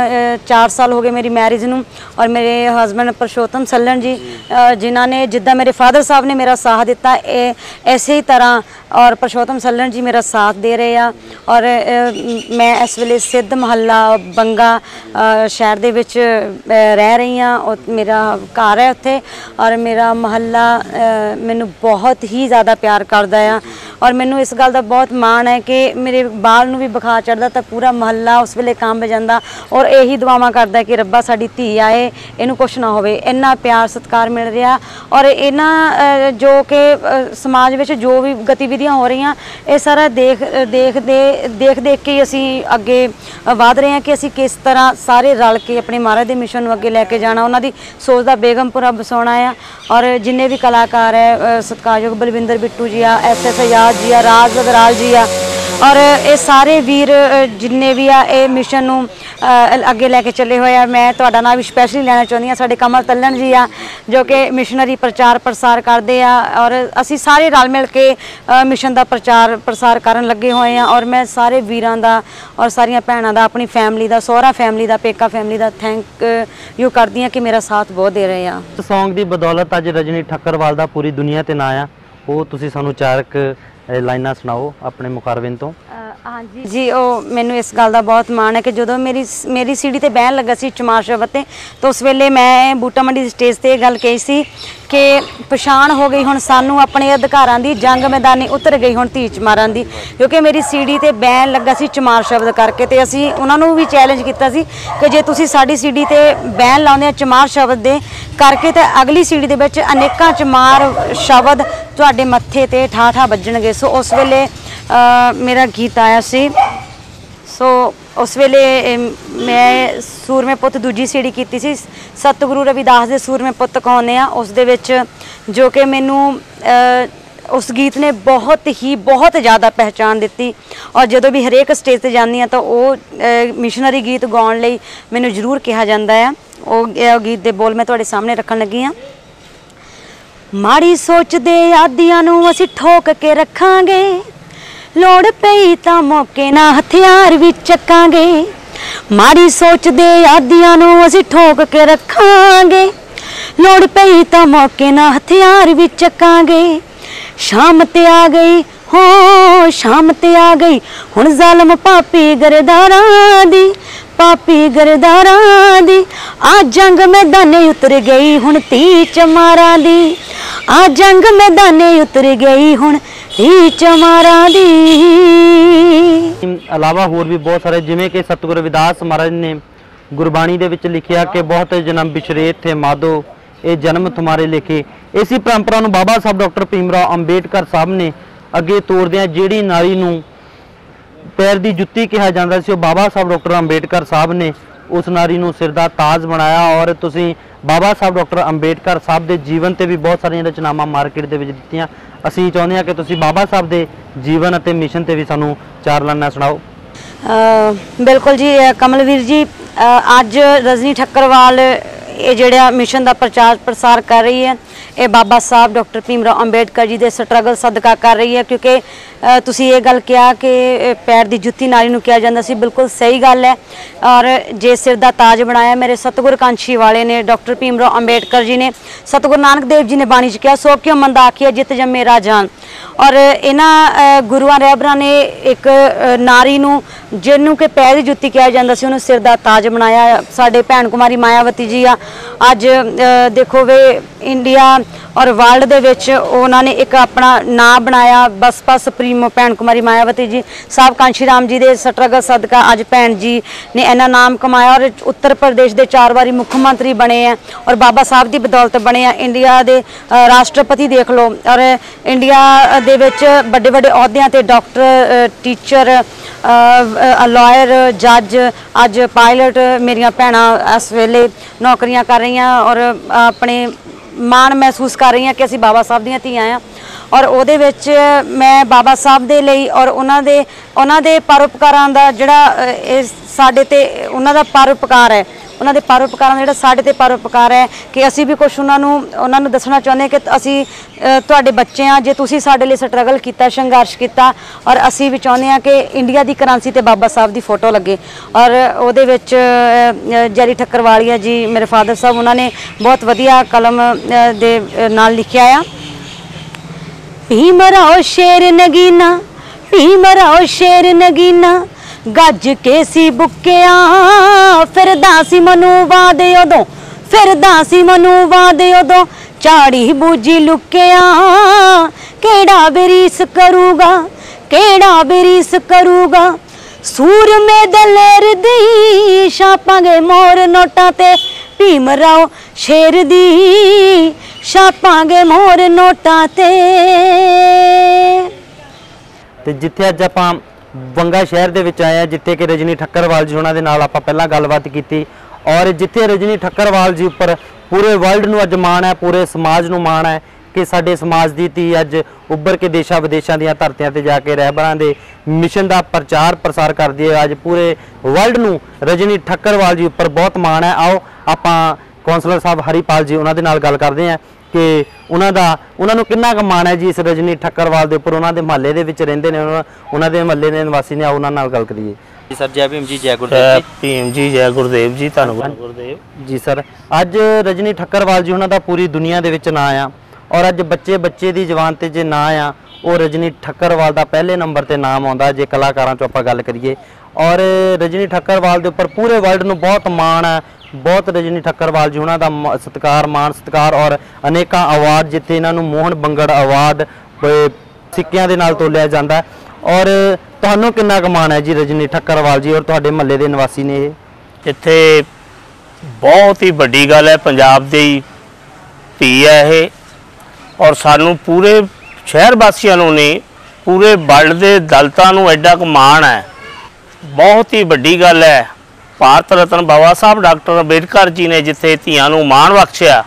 4 ਸਾਲ ਹੋ ਗਏ ਮੇਰੀ ਮੈਰਿਜ ਨੂੰ ਔਰ ਮੇਰੇ ਹਸਬੰਡ ਪਰਸ਼ੋਤਮ ਸੱਲਣ ਜੀ ਜਿਨ੍ਹਾਂ ਨੇ ਜਿੱਦਾਂ ਮੇਰੇ ਫਾਦਰ ਸਾਹਿਬ ਨੇ ਮੇਰਾ ਸਾਥ ਦਿੱਤਾ, ਇਹ ਐਸੇ ਹੀ ਤਰ੍ਹਾਂ ਔਰ ਪਰਸ਼ੋਤਮ ਸੱਲਣ ਜੀ ਮੇਰਾ ਸਾਥ ਦੇ ਰਹੇ ਆ ਔਰ ਮੈਂ ਇਸ ਵੇਲੇ ਸਿੱਧ ਮਹੱਲਾ ਬੰਗਾ ਸ਼ਹਿਰ ਦੇ ਵਿੱਚ ਰਹਿ ਰਹੀ ਆ ਔਰ ਮੇਰਾ ਘਰ ਹੈ ਉੱਥੇ ਔਰ ਮੇਰਾ ਮਹੱਲਾ ਮੈਨੂੰ ਬਹੁਤ ਹੀ ਜ਼ਿਆਦਾ ਪਿਆਰ ਕਰਦਾ ਆ ਔਰ ਮੈਨੂੰ ਇਸ ਗੱਲ ਦਾ ਬਹੁਤ ਮਾਣ ਹੈ ਕਿ ਮੇਰੇ ਬਾਲ ਨੂੰ ਵੀ ਬੁਖਾਰ ਚੜਦਾ ਤਾਂ ਪੂਰਾ ਮਹੱਲਾ ਉਸ ਵੇਲੇ ਕੰਬ ਜਾਂਦਾ ਔਰ ਇਹੀ ਦੁਆਵਾਂ ਕਰਦਾ ਕਿ ਰੱਬਾ ਸਾਡੀ ਧੀ ਆਏ ਇਹਨੂੰ ਕੁਛ ਨਾ ਹੋਵੇ। ਇੰਨਾ ਪਿਆਰ ਸਤਿਕਾਰ ਮਿਲ ਰਿਹਾ ਔਰ ਇਹਨਾਂ ਜੋ ਕਿ ਸਮਾਜ ਵਿੱਚ ਜੋ ਵੀ ਗਤੀਵਿਧੀਆਂ ਹੋ ਰਹੀਆਂ ਇਹ ਸਾਰਾ ਦੇਖ ਦੇਖਦੇ ਦੇਖ ਦੇਖ ਕੇ ਹੀ ਅਸੀਂ ਅੱਗੇ ਵਧ ਰਹੇ ਹਾਂ ਕਿ ਅਸੀਂ ਕਿਸ ਤਰ੍ਹਾਂ ਸਾਰੇ ਰਲ ਕੇ ਆਪਣੇ ਮਹਾਰਾਜ ਦੇ ਮਿਸ਼ਨ ਨੂੰ ਅੱਗੇ ਲੈ ਕੇ ਜਾਣਾ। ਉਹਨਾਂ ਦੀ ਸੋਚ ਦਾ ਬੇਗਮਪੁਰਾ ਬਸਾਉਣਾ ਆ। ਔਰ ਜਿੰਨੇ ਵੀ ਕਲਾਕਾਰ ਹੈ ਅ, ਸਤਿਕਾਰਯੋਗ ਬਲਵਿੰਦਰ ਬਿੱਟੂ ਜੀ ਆ ਐਸ ਐਸ ਆਜ਼ਾਦ ਜੀ ਆ, ਰਾਜ ਅਗਰਾਲ ਜੀ ਆ। ਔਰ ਇਹ ਸਾਰੇ ਵੀਰ ਜਿੰਨੇ ਵੀ ਆ, ਇਹ ਮਿਸ਼ਨ ਨੂੰ ਅੱਗੇ ਲੈ ਕੇ ਚੱਲੇ ਹੋਏ ਆ। ਮੈਂ ਤੁਹਾਡਾ ਨਾਮ ਵੀ ਸਪੈਸ਼ਲੀ ਲੈਣਾ ਚਾਹੁੰਦੀ ਆ ਸਾਡੇ ਕਮਲ ਤੱਲਣ ਜੀ ਆ, ਜੋ ਕਿ ਮਿਸ਼ਨਰੀ ਪ੍ਰਚਾਰ ਪ੍ਰਸਾਰ ਕਰਦੇ ਆ। ਔਰ ਅਸੀਂ ਸਾਰੇ ਰਲ ਮਿਲ ਕੇ ਮਿਸ਼ਨ ਦਾ ਪ੍ਰਚਾਰ ਪ੍ਰਸਾਰ ਕਰਨ ਲੱਗੇ ਹੋਏ ਆ। ਔਰ ਮੈਂ ਸਾਰੇ ਵੀਰਾਂ ਦਾ ਔਰ ਸਾਰੀਆਂ ਭੈਣਾਂ ਦਾ, ਆਪਣੀ ਫੈਮਿਲੀ ਦਾ, ਸਹੁਰਾ ਫੈਮਿਲੀ ਦਾ, ਪੇਕਾ ਫੈਮਿਲੀ ਦਾ ਥੈਂਕ ਯੂ ਕਰਦੀ ਆ ਕਿ ਮੇਰਾ ਸਾਥ ਬਹੁਤ ਦੇ ਰਹੇ ਆ। ਸੌਂਗ ਦੀ ਬਦੌਲਤ ਅੱਜ ਰਜਨੀ ਠੱਕਰਵਾਲ ਦਾ ਪੂਰੀ ਦੁਨੀਆ ਤੇ ਨਾਂ ਆ। ਉਹ ਤੁਸੀਂ ਸਾਨੂੰ ਚਾਰ ਲਾਈਨਾਂ ਸੁਣਾਓ ਆਪਣੇ ਮੁਖਾਰਬਿੰਦ ਤੋਂ। ਹਾਂਜੀ। ਜੀ, ਉਹ ਮੈਨੂੰ ਇਸ ਗੱਲ ਦਾ ਬਹੁਤ ਮਾਣ ਹੈ ਕਿ ਜਦੋਂ ਮੇਰੀ ਮੇਰੀ ਸੀੜੀ ਤੇ ਬਹਿਣ ਲੱਗਾ ਸੀ ਚਮਾਰ ਸ਼ਬਦ ਤੇ, ਤਾਂ ਉਸ ਵੇਲੇ ਮੈਂ ਬੂਟਾ ਮੰਡੀ ਦੀ ਸਟੇਜ ਤੇ ਇਹ ਗੱਲ ਕਹੀ ਸੀ ਕਿ ਪਛਾਣ ਹੋ ਗਈ ਹੁਣ ਸਾਨੂੰ ਆਪਣੇ ਅਧਿਕਾਰਾਂ ਦੀ, ਜੰਗ ਮੈਦਾਨੀ ਉਤਰ ਗਈ ਹੁਣ ਧੀ ਚਮਾਰਾਂ ਦੀ। ਕਿਉਂਕਿ ਮੇਰੀ ਸੀਡੀ ਤੇ ਬਹਿਣ ਲੱਗਾ ਸੀ ਚਮਾਰ ਸ਼ਬਦ ਕਰਕੇ ਤੇ ਅਸੀਂ ਉਹਨਾਂ ਨੂੰ ਵੀ ਚੈਲੰਜ ਕੀਤਾ ਸੀ ਕਿ ਜੇ ਤੁਸੀਂ ਸਾਡੀ ਸੀੜੀ ਤੇ ਬਹਿਣ ਲਾਉਂਦੇ ਆ ਚਮਾਰ ਸ਼ਬਦ ਦੇ ਕਰਕੇ ਤੇ ਅਗਲੀ ਸੀੜੀ ਦੇ ਵਿੱਚ ਅਨੇਕਾਂ ਚਮਾਰ ਸ਼ਬਦ ਤੁਹਾਡੇ ਮੱਥੇ ਤੇ ਠਾ ਠਾ ਵੱਜਣਗੇ। ਸੋ ਉਸ ਵੇਲੇ ਮੇਰਾ ਗੀਤ ਆਇਆ ਸੀ। ਸੋ ਉਸ ਵੇਲੇ ਮੈਂ ਸੂਰਮੇ ਪੁੱਤ ਦੂਜੀ ਸੀੜੀ ਕੀਤੀ ਸੀ। ਸਤਿਗੁਰੂ ਰਵਿਦਾਸ ਦੇ ਸੂਰਮੇ ਪੁੱਤ ਕਹਾਉਂਦੇ ਆ? ਉਸ ਦੇ ਵਿੱਚ ਜੋ ਕਿ ਮੈਨੂੰ ਉਸ ਗੀਤ ਨੇ ਬਹੁਤ ਹੀ, ਬਹੁਤ ਜ਼ਿਆਦਾ ਪਹਿਚਾਨ ਦਿੱਤੀ। ਔਰ ਜਦੋਂ ਵੀ ਹਰੇਕ ਸਟੇਜ ਤੇ ਜਾਂਦੀ ਆ ਤਾਂ ਉਹ ਮਿਸ਼ਨਰੀ ਗੀਤ ਗਾਉਣ ਲਈ ਮੈਨੂੰ ਜ਼ਰੂਰ ਕਿਹਾ ਜਾਂਦਾ ਆ। ਉਹ ਗੀਤ ਦੇ ਬੋਲ ਮੈਂ ਤੁਹਾਡੇ ਸਾਹਮਣੇ ਰੱਖਣ ਲੱਗੀ ਆ ਮਾੜੀ ਸੋਚਦੇ ਆਦੀਆਂ ਨੂੰ ਅਸੀਂ ਠੋਕ ਕੇ ਰੱਖਾਂਗੇ। ਲੋੜ ਪਈ ਤਾਂ ਮੌਕੇ ਨਾਲ ਹਥਿਆਰ ਵੀ ਚੱਕਾਂਗੇ। ਮਾੜੀ ਸੋਚਦੇ ਆਦੀਆਂ ਨੂੰ ਅਸੀਂ ਠੋਕ ਕੇ ਰੱਖਾਂਗੇ। ਲੋੜ ਪਈ ਤਾਂ ਮੌਕੇ ਨਾਲ ਹਥਿਆਰ ਵੀ ਚੱਕਾਂਗੇ। ਸ਼ਾਮ ਤੇ ਆ ਗਈ, ਹੋ ਸ਼ਾਮ ਤੇ ਆ ਗਈ। ਹੁਣ ਜ਼ਾਲਮ ਪਾਪੀ ਗਰਦਾਰਾਂ ਦੀ, ਪਾਪੀ ਗਰਦਾਰਾਂ ਦੀ। ਆ ਜੰਗ ਮੈਦਾਨੇ ਉਤਰ ਗਈ ਹੁਣ ਤੀ ਚਮਾਰਾਂ ਦੀ। ਆ ਜੰਗ ਮੈਦਾਨੇ ਉਤਰ ਗਈ ਹੁਣ ਤੀ ਚਮਾਰਾਂ ਦੀ। ਇਲਾਵਾ ਹੋਰ ਵੀ ਬਹੁਤ ਸਾਰੇ, ਜਿਵੇਂ ਕਿ ਸਤਿਗੁਰੂ ਰਵਿਦਾਸ ਮਹਾਰਾਜ ਨੇ ਗੁਰਬਾਣੀ ਦੇ ਵਿੱਚ ਲਿਖਿਆ ਕਿ ਬਹੁਤ ਜਨਮ ਵਿਛਰੇ ਥੇ ਮਾਦੋ ਇਹ ਜਨਮ ਤੁਮਾਰੇ ਲਿਖੇ। ਇਸੇ ਪਰੰਪਰਾ ਨੂੰ ਬਾਬਾ ਸਾਹਿਬ ਡਾਕਟਰ ਭੀਮਰਾਓ ਅੰਬੇਡਕਰ ਸਾਹਿਬ ਨੇ ਅੱਗੇ ਤੋਰਦਿਆਂ ਜਿਹੜੀ ਨਾਰੀ ਨੂੰ ਪੈਰ ਦੀ ਜੁੱਤੀ ਕਿਹਾ ਜਾਂਦਾ ਸੀ, ਉਹ ਬਾਬਾ ਸਾਹਿਬ ਡਾਕਟਰ ਅੰਬੇਡਕਰ ਸਾਹਿਬ ਨੇ ਉਸ ਨਾਰੀ ਨੂੰ ਸਿਰ ਦਾ ਤਾਜ ਬਣਾਇਆ ਔਰ ਤੁਸੀਂ ਬਾਬਾ ਸਾਹਿਬ, ਡਾਕਟਰ ਅੰਬੇਡਕਰ ਸਾਹਿਬ ਦੇ ਜੀਵਨ ਤੇ ਵੀ ਬਹੁਤ ਸਾਰੀਆਂ ਰਚਨਾਵਾਂ ਮਾਰਕੀਟ ਦੇ ਵਿੱਚ ਦਿੱਤੀਆਂ। ਅਸੀਂ ਚਾਹੁੰਦੇ ਹਾਂ ਕਿ ਤੁਸੀਂ ਬਾਬਾ ਸਾਹਿਬ ਦੇ ਜੀਵਨ ਅਤੇ ਮਿਸ਼ਨ ਤੇ ਵੀ ਸਾਨੂੰ ਚਾਰ ਲਾਈਨਾਂ ਸੁਣਾਓ। ਬਿਲਕੁਲ ਜੀ ਕਮਲਵੀਰ ਜੀ ਅੱਜ ਰਜਨੀ ਠੱਕਰਵਾਲ ਇਹ ਜਿਹੜਾ ਮਿਸ਼ਨ ਦਾ ਪ੍ਰਚਾਰ ਪ੍ਰਸਾਰ ਕਰ ਰਹੀ ਹੈ। ਇਹ ਬਾਬਾ ਸਾਹਿਬ ਡਾਕਟਰ ਭੀਮਰਾਓ ਅੰਬੇਡਕਰ ਜੀ ਦੇ ਸਟਰਗਲ ਸਦਕਾ ਕਰ ਰਹੀ ਹੈ, ਕਿਉਂਕਿ ਤੁਸੀਂ ਇਹ ਗੱਲ ਕਿਹਾ ਕਿ ਪੈਰ ਦੀ ਜੁੱਤੀ ਨਾਰੀ ਨੂੰ ਕਿਹਾ ਜਾਂਦਾ ਸੀ। ਬਿਲਕੁਲ ਸਹੀ ਗੱਲ ਹੈ। ਔਰ ਜੇ ਸਿਰ ਦਾ ਤਾਜ ਬਣਾਇਆ, ਮੇਰੇ ਸਤਿਗੁਰ ਕਾਂਛੀ ਵਾਲੇ ਨੇ, ਡਾਕਟਰ ਭੀਮਰਾਓ ਅੰਬੇਡਕਰ ਜੀ ਨੇ, ਸਤਿਗੁਰੂ ਨਾਨਕ ਦੇਵ ਜੀ ਨੇ ਬਾਣੀ ਚ ਕਿਹਾ, ਸੋ ਕਿਉ ਮੰਦਾ ਆਖੀਏ ਜਿਤ ਜੰਮੇ ਰਾਜਾਨ ਔਰ ਇਹਨਾਂ ਗੁਰੂਆਂ ਰਹਿਬਰਾਂ ਨੇ ਇੱਕ ਨਾਰੀ ਨੂੰ, ਜਿਹਨੂੰ ਕਿ ਪੈਰ ਦੀ ਜੁੱਤੀ ਕਿਹਾ ਜਾਂਦਾ ਸੀ, ਉਹਨੂੰ ਸਿਰ ਦਾ ਤਾਜ ਬਣਾਇਆ। ਸਾਡੇ ਭੈਣ ਕੁਮਾਰੀ ਮਾਇਆਵਤੀ ਜੀ ਆ, ਅੱਜ ਦੇਖੋ ਵੇ, ਇੰਡੀਆ ਔਰ ਵਰਲਡ ਦੇ ਵਿੱਚ ਉਹਨਾਂ ਨੇ ਇੱਕ ਆਪਣਾ ਨਾਂ ਬਣਾਇਆ, ਬਸਪਾ ਸੁਪਰੀਮੋ ਭੈਣ ਕੁਮਾਰੀ ਮਾਇਆਵਤੀ ਜੀ ਸਾਹਿਬ ਕਾਂਸ਼ੀ ਰਾਮ ਜੀ ਦੇ ਸਟਰਗਲ ਸਦਕਾ ਅੱਜ ਭੈਣ ਜੀ ਨੇ ਇਹਨਾਂ ਨਾਮ ਕਮਾਇਆ ਔਰ ਉੱਤਰ ਪ੍ਰਦੇਸ਼ ਦੇ ਚਾਰ ਵਾਰੀ ਮੁੱਖ ਮੰਤਰੀ ਬਣੇ ਆ ਔਰ ਬਾਬਾ ਸਾਹਿਬ ਦੀ ਬਦੌਲਤ ਬਣੇ ਆ। ਇੰਡੀਆ ਦੇ ਰਾਸ਼ਟਰਪਤੀ ਦੇਖ ਲਓ ਔਰ ਇੰਡੀਆ ਦੇ ਵਿੱਚ ਵੱਡੇ ਵੱਡੇ ਅਹੁਦਿਆਂ ਤੇ ਡਾਕਟਰ ਟੀਚਰ ਲਾਇਰ ਜੱਜ ਅੱਜ ਪਾਇਲਟ ਮੇਰੀਆਂ ਭੈਣਾਂ ਇਸ ਵੇਲੇ ਨੌਕਰੀਆਂ ਕਰ ਰਹੀਆਂ ਔਰ ਆਪਣੇ ਮਾਣ ਮਹਿਸੂਸ ਕਰ ਰਹੀ ਹਾਂ ਕਿ ਅਸੀਂ ਬਾਬਾ ਸਾਹਿਬ ਦੀਆਂ ਧੀਆਂ ਆ ਔਰ ਉਹਦੇ ਵਿੱਚ ਮੈਂ ਬਾਬਾ ਸਾਹਿਬ ਦੇ ਲਈ ਔਰ ਉਹਨਾਂ ਦੇ ਉਹਨਾਂ ਦੇ ਪਰਉਪਕਾਰਾਂ ਦਾ ਜਿਹੜਾ ਅ, ਇਹ ਸਾਡੇ ਤੇ ਉਹਨਾਂ ਦਾ ਪਰਉਪਕਾਰ ਹੈ। ਉਹਨਾਂ ਦੇ ਪਰਉਪਕਾਰਾਂ ਦਾ ਜਿਹੜਾ ਸਾਡੇ ਤੇ ਪਰਉਪਕਾਰ ਹੈ ਕਿ ਅਸੀਂ ਵੀ ਕੁਝ ਉਹਨਾਂ ਨੂੰ ਉਹਨਾਂ ਨੂੰ ਦੱਸਣਾ ਚਾਹੁੰਦੇ ਹਾਂ ਕਿ ਅਸੀਂ ਤੁਹਾਡੇ ਬੱਚੇ ਆ ਜੇ ਤੁਸੀਂ ਸਾਡੇ ਲਈ ਸਟਰਗਲ ਕੀਤਾ ਸੰਘਰਸ਼ ਕੀਤਾ ਔਰ ਅਸੀਂ ਵੀ ਚਾਹੁੰਦੇ ਹਾਂ ਕਿ ਇੰਡੀਆ ਦੀ ਕਰੰਸੀ ਤੇ ਬਾਬਾ ਸਾਹਿਬ ਦੀ ਫੋਟੋ ਲੱਗੇ। ਔਰ ਉਹਦੇ ਵਿੱਚ ਅ, ਜੈਰੀ ਠੱਕਰਵਾਲੀਆ ਜੀ ਮੇਰੇ ਫਾਦਰ ਸਾਹਿਬ ਉਹਨਾਂ ਨੇ ਬਹੁਤ ਵਧੀਆ ਕਲਮ ਦੇ ਨਾਲ ਲਿਖਿਆ ਆ। ਭੀਮ ਰਾਓ ਸ਼ੇਰ ਨਗੀਨਾ ਭੀਮ ਰਾਓ ਸ਼ੇਰ ਨਗੀਨਾ ਗੱਜ ਕੇ ਸੀ ਬੁੱਕਿਆ, ਫਿਰਦਾ ਸੀ ਮਨੂਵਾ ਦੇ ਉਦੋਂ, ਫਿਰਦਾ ਸੀ ਮਨੂਵਾ ਦੇ ਉਦੋਂ, ਝਾੜੀ ਬੂਜੀ ਲੁਕਿਆ, ਕਿਹੜਾ ਬਰੀਸ ਕਰੂਗਾ, ਕਿਹੜਾ ਬਰੀਸ ਕਰੂਗਾ? ਸੂਰਮੇ ਦਲੇਰ ਦੀ ਛਾਪਾਂਗੇ ਮੋਰ ਨੋਟਾਂ ਤੇ, ਭੀਮ ਰਾਓ ਸ਼ੇਰ ਦੀ ਛਾਪਾਂਗੇ ਮੋਰ ਨੋਟਾਂ ਤੇ। ਤੇ ਜਿੱਥੇ ਅੱਜ ਆਪਾਂ ਬੰਗਾ ਸ਼ਹਿਰ ਦੇ ਵਿੱਚ ਆਏ ਆ ਜਿੱਥੇ ਕਿ ਰਜਨੀ ਠੱਕਰਵਾਲ ਜੀ ਉਹਨਾਂ ਦੇ ਨਾਲ ਆਪਾਂ ਪਹਿਲਾਂ ਗੱਲਬਾਤ ਕੀਤੀ। ਔਰ ਜਿੱਥੇ ਰਜਨੀ ਠੱਕਰਵਾਲ ਜੀ ਉੱਪਰ ਪੂਰੇ ਵਰਲਡ ਨੂੰ ਅੱਜ ਮਾਣ ਹੈ, ਪੂਰੇ ਸਮਾਜ ਨੂੰ ਮਾਣ ਹੈ ਕਿ ਸਾਡੇ ਸਮਾਜ ਦੀ ਧੀ ਅੱਜ ਉੱਭਰ ਕੇ ਦੇਸ਼ਾਂ ਵਿਦੇਸ਼ਾਂ ਦੀਆਂ ਧਰਤੀਆਂ ਤੇ ਜਾ ਕੇ ਰਹਿਬਰਾਂ ਦੇ ਮਿਸ਼ਨ ਦਾ ਪ੍ਰਚਾਰ ਪ੍ਰਸਾਰ ਕਰਦੀ ਹੈ। ਅੱਜ ਪੂਰੇ ਵਰਲਡ ਨੂੰ ਰਜਨੀ ਠੱਕਰਵਾਲ ਜੀ ਉੱਪਰ ਬਹੁਤ ਮਾਣ ਹੈ। ਆਓ ਆਪਾਂ ਕੌਂਸਲਰ ਸਾਹਿਬ ਹਰੀਪਾਲ ਜੀ ਉਹਨਾਂ ਦੇ ਨਾਲ ਗੱਲ ਕਰਦੇ ਹਾਂ। ਕਿ ਉਹਨਾਂ ਦਾ ਉਹਨਾਂ ਨੂੰ ਕਿੰਨਾ ਕੁ ਮਾਣ ਹੈ ਜੀ ਇਸ ਰਜਨੀ ਠੱਕਰਵਾਲ ਦੇ ਉੱਪਰ? ਉਹਨਾਂ ਦੇ ਮਹੱਲੇ ਦੇ ਵਿੱਚ ਰਹਿੰਦੇ ਨੇ ਉਹਨਾਂ- ਦੇ ਮਹੱਲੇ ਦੇ ਨਿਵਾਸੀ ਨੇ ਉਹਨਾਂ ਨਾਲ ਗੱਲ ਕਰੀਏ। ਜੀ ਸਰ ਜੈ ਭੀਮ ਜੀ ਜੈ ਜੈ ਭੀਮ ਜੀ ਜੈ ਗੁਰਦੇਵ ਜੀ ਧੰਨਵਾਦ। ਗੁਰਦੇਵ। ਜੀ ਸਰ ਅੱਜ ਰਜਨੀ ਠੱਕਰਵਾਲ ਜੀ ਉਹਨਾਂ ਦਾ ਪੂਰੀ ਦੁਨੀਆ ਦੇ ਵਿੱਚ ਨਾਂ ਆ ਔਰ ਅੱਜ ਬੱਚੇ ਬੱਚੇ ਦੀ ਜ਼ੁਬਾਨ ਤੇ ਜੇ ਨਾਂ ਆ ਉਹ ਰਜਨੀ ਠੱਕਰਵਾਲ ਦਾ ਪਹਿਲੇ ਨੰਬਰ ਤੇ ਨਾਮ ਆਉਂਦਾ ਜੇ ਕਲਾਕਾਰਾਂ ਚੋਂ ਆਪਾਂ ਗੱਲ ਕਰੀਏ। ਔਰ ਰਜਨੀ ਠੱਕਰਵਾਲ ਦੇ ਉੱਪਰ ਪੂਰੇ ਵਰਲਡ ਨੂੰ ਬਹੁਤ ਮਾਣ ਹੈ ਬਹੁਤ ਰਜਨੀ ਠੱਕਰਵਾਲ ਜੀ, ਉਹਨਾਂ ਦਾ ਮ- ਸਤਿਕਾਰ, ਮਾਣ ਸਤਿਕਾਰ ਔਰ ਅਨੇਕਾਂ ਅਵਾਰਡ ਜਿੱਥੇ ਇਹਨਾਂ ਨੂੰ ਮੋਹਨ ਬੰਗੜ ਅਵਾਰਡ ਸਿੱਕਿਆਂ ਦੇ ਨਾਲ ਤੋਲਿਆ ਜਾਂਦਾ ਔਰ ਤੁਹਾਨੂੰ ਕਿੰਨਾ ਕੁ ਮਾਣ ਹੈ ਜੀ ਰਜਨੀ ਠੱਕਰਵਾਲ ਜੀ ਔਰ ਤੁਹਾਡੇ ਮਹੱਲੇ ਦੇ ਨਿਵਾਸੀ ਨੇ ਇਹ? ਇੱਥੇ ਬਹੁਤ ਹੀ ਵੱਡੀ ਗੱਲ ਹੈ, ਪੰਜਾਬ ਦੀ ਧੀ ਹੈ ਇਹ ਔਰ ਸਾਨੂੰ ਪੂਰੇ ਸ਼ਹਿਰ ਵਾਸੀਆਂ ਨੂੰ ਨਹੀਂ, ਪੂਰੇ ਵਰਲਡ ਦੇ ਦਲਤਾਂ ਨੂੰ ਐਡਾ ਕੁ ਹੈ। ਬਹੁਤ ਹੀ ਵੱਡੀ ਗੱਲ ਹੈ। ਭਾਰਤ ਰਤਨ ਬਾਬਾ ਸਾਹਿਬ, ਡਾਕਟਰ ਅੰਬੇਡਕਰ ਜੀ ਨੇ ਜਿੱਥੇ ਧੀਆਂ ਨੂੰ ਮਾਣ ਬਖਸ਼ਿਆ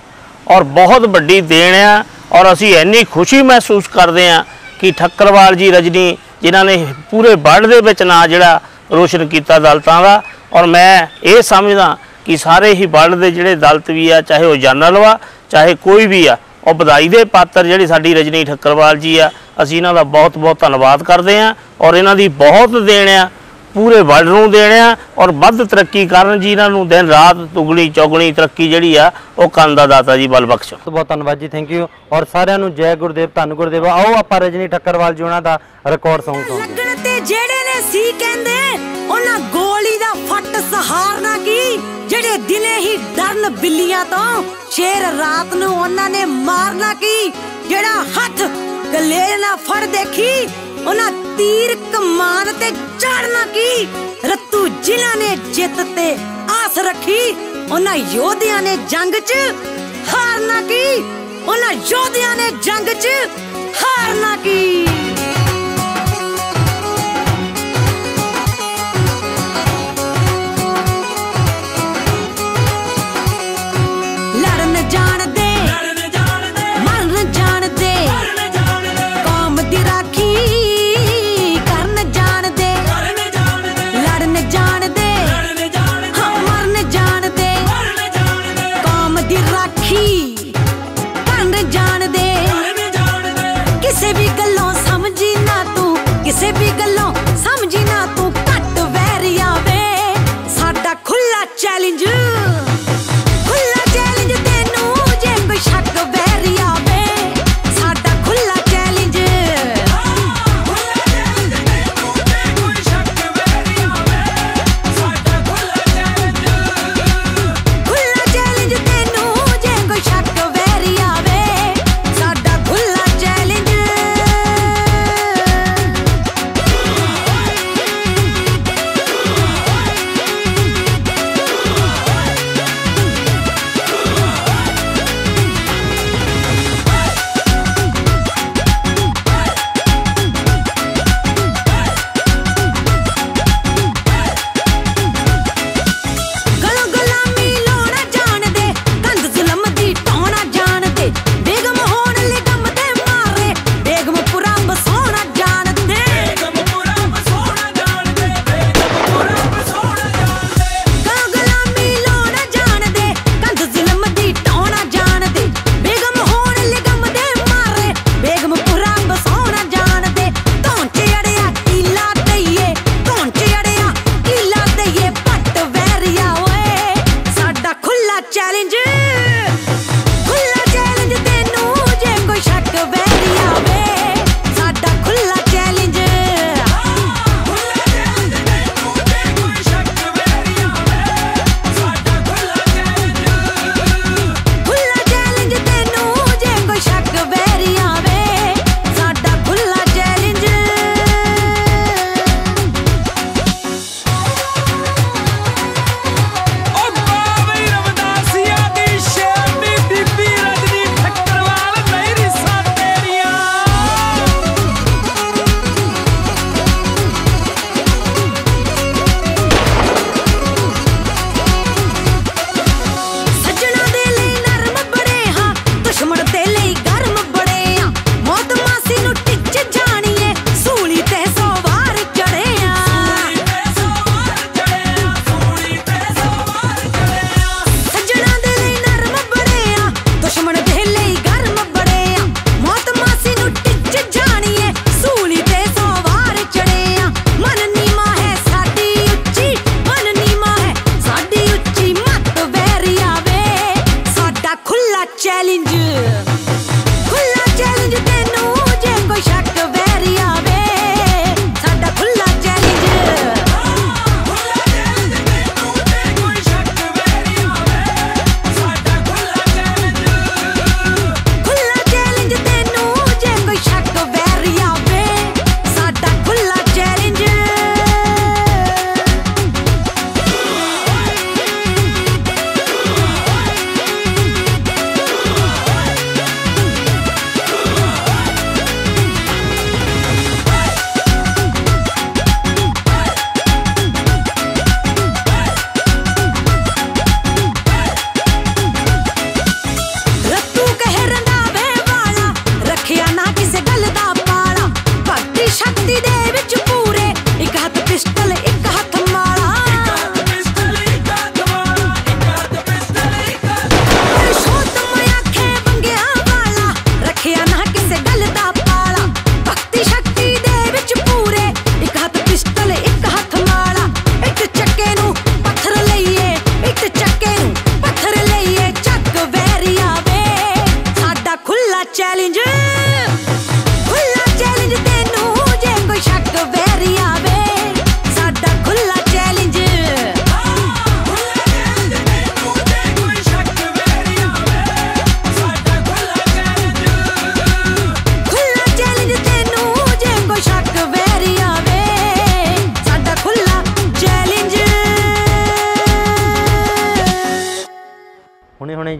ਔਰ ਬਹੁਤ ਵੱਡੀ ਦੇਣ ਆ ਔਰ ਅਸੀਂ ਇੰਨੀ ਖੁਸ਼ੀ ਮਹਿਸੂਸ ਕਰਦੇ ਆ ਕਿ ਠੱਕਰਵਾਲ ਜੀ ਰਜਨੀ, ਜਿਨ੍ਹਾਂ ਨੇ ਪੂਰੇ ਵਰਲਡ ਦੇ ਵਿੱਚ ਨਾਂ ਜਿਹੜਾ ਰੋਸ਼ਨ ਕੀਤਾ ਦਲਤਾਂ ਦਾ ਔਰ ਮੈਂ ਇਹ ਸਮਝਦਾ ਕਿ ਸਾਰੇ ਹੀ ਵਰਲਡ ਦੇ ਜਿਹੜੇ ਦਲਤ ਵੀ ਆ, ਚਾਹੇ ਉਹ ਜਨਰਲ ਵਾ, ਚਾਹੇ ਕੋਈ ਵੀ ਆ, ਉਹ ਵਧਾਈ ਦੇ ਪਾਤਰ ਜਿਹੜੀ ਸਾਡੀ ਰਜਨੀ ਠੱਕਰਵਾਲ ਜੀ ਆ, ਅਸੀਂ ਇਹਨਾਂ ਦਾ ਬਹੁਤ ਬਹੁਤ ਧੰਨਵਾਦ ਕਰਦੇ ਆ ਔਰ ਇਹਨਾਂ ਦੀ ਬਹੁਤ ਦੇਣ ਆ ਪੂਰੇ ਵਰਲਡ ਨੂੰ ਦੇਣਿਆ ਔਰ ਵੱਧ ਤਰੱਕੀ ਕਰਨ ਜੀ ਇਹਨਾਂ ਨੂੰ ਦਿਨ ਰਾਤ ਦੁਗਣੀ ਚੌਗਣੀ ਤਰੱਕੀ ਜਿਹੜੀ ਆ ਉਹ ਕਰਨ ਦਾ ਦਾਤਾ ਜੀ ਬਲ ਬਖਸ਼। ਬਹੁਤ ਬਹੁਤ ਧੰਨਵਾਦ ਜੀ ਥੈਂਕ ਯੂ ਔਰ ਸਾਰਿਆਂ ਨੂੰ ਜੈ ਗੁਰਦੇਵ ਧੰਨ ਗੁਰਦੇਵ। ਆਓ ਆਪਾਂ ਰਜਨੀ ਠੱਕਰਵਾਲ ਜੀ ਉਹਨਾਂ ਦਾ ਰਿਕਾਰਡ Song ਸੁਣਦੇ ਲੱਗਣ ਤੇ ਜਿਹੜੇ ਨੇ ਸੀ ਕਹਿੰਦੇ ਉਹਨਾਂ ਗੋਲੀ ਦਾ ਫੱਟ ਸਹਾਰਨਾ ਕੀ? ਜਿਹੜੇ ਦਿਨੇ ਹੀ ਡਰਨ ਬਿੱਲੀਆਂ ਤੋਂ ਸ਼ੇਰ ਰਾਤ ਨੂੰ ਉਹਨਾਂ ਨੇ ਮਾਰਨਾ ਕੀ? ਜਿਹੜਾ ਹੱਥ ਗਲੇ ਨਾ ਫੜ ਦੇਖੀ ਉਹਨਾਂ ਤੀਰ ਕਮਾਨ ਤੇ ਚੜਨਾ ਕੀ? ਰੱਤੂ ਜਿਨ੍ਹਾਂ ਨੇ ਜਿੱਤ ਤੇ ਆਸ ਰੱਖੀ, ਉਹਨਾਂ ਯੋਧਿਆਂ ਨੇ ਜੰਗ 'ਚ ਹਾਰਨਾ ਕੀ? ਉਹਨਾਂ ਯੋਧਿਆਂ ਨੇ ਜੰਗ 'ਚ ਹਾਰਨਾ ਕੀ?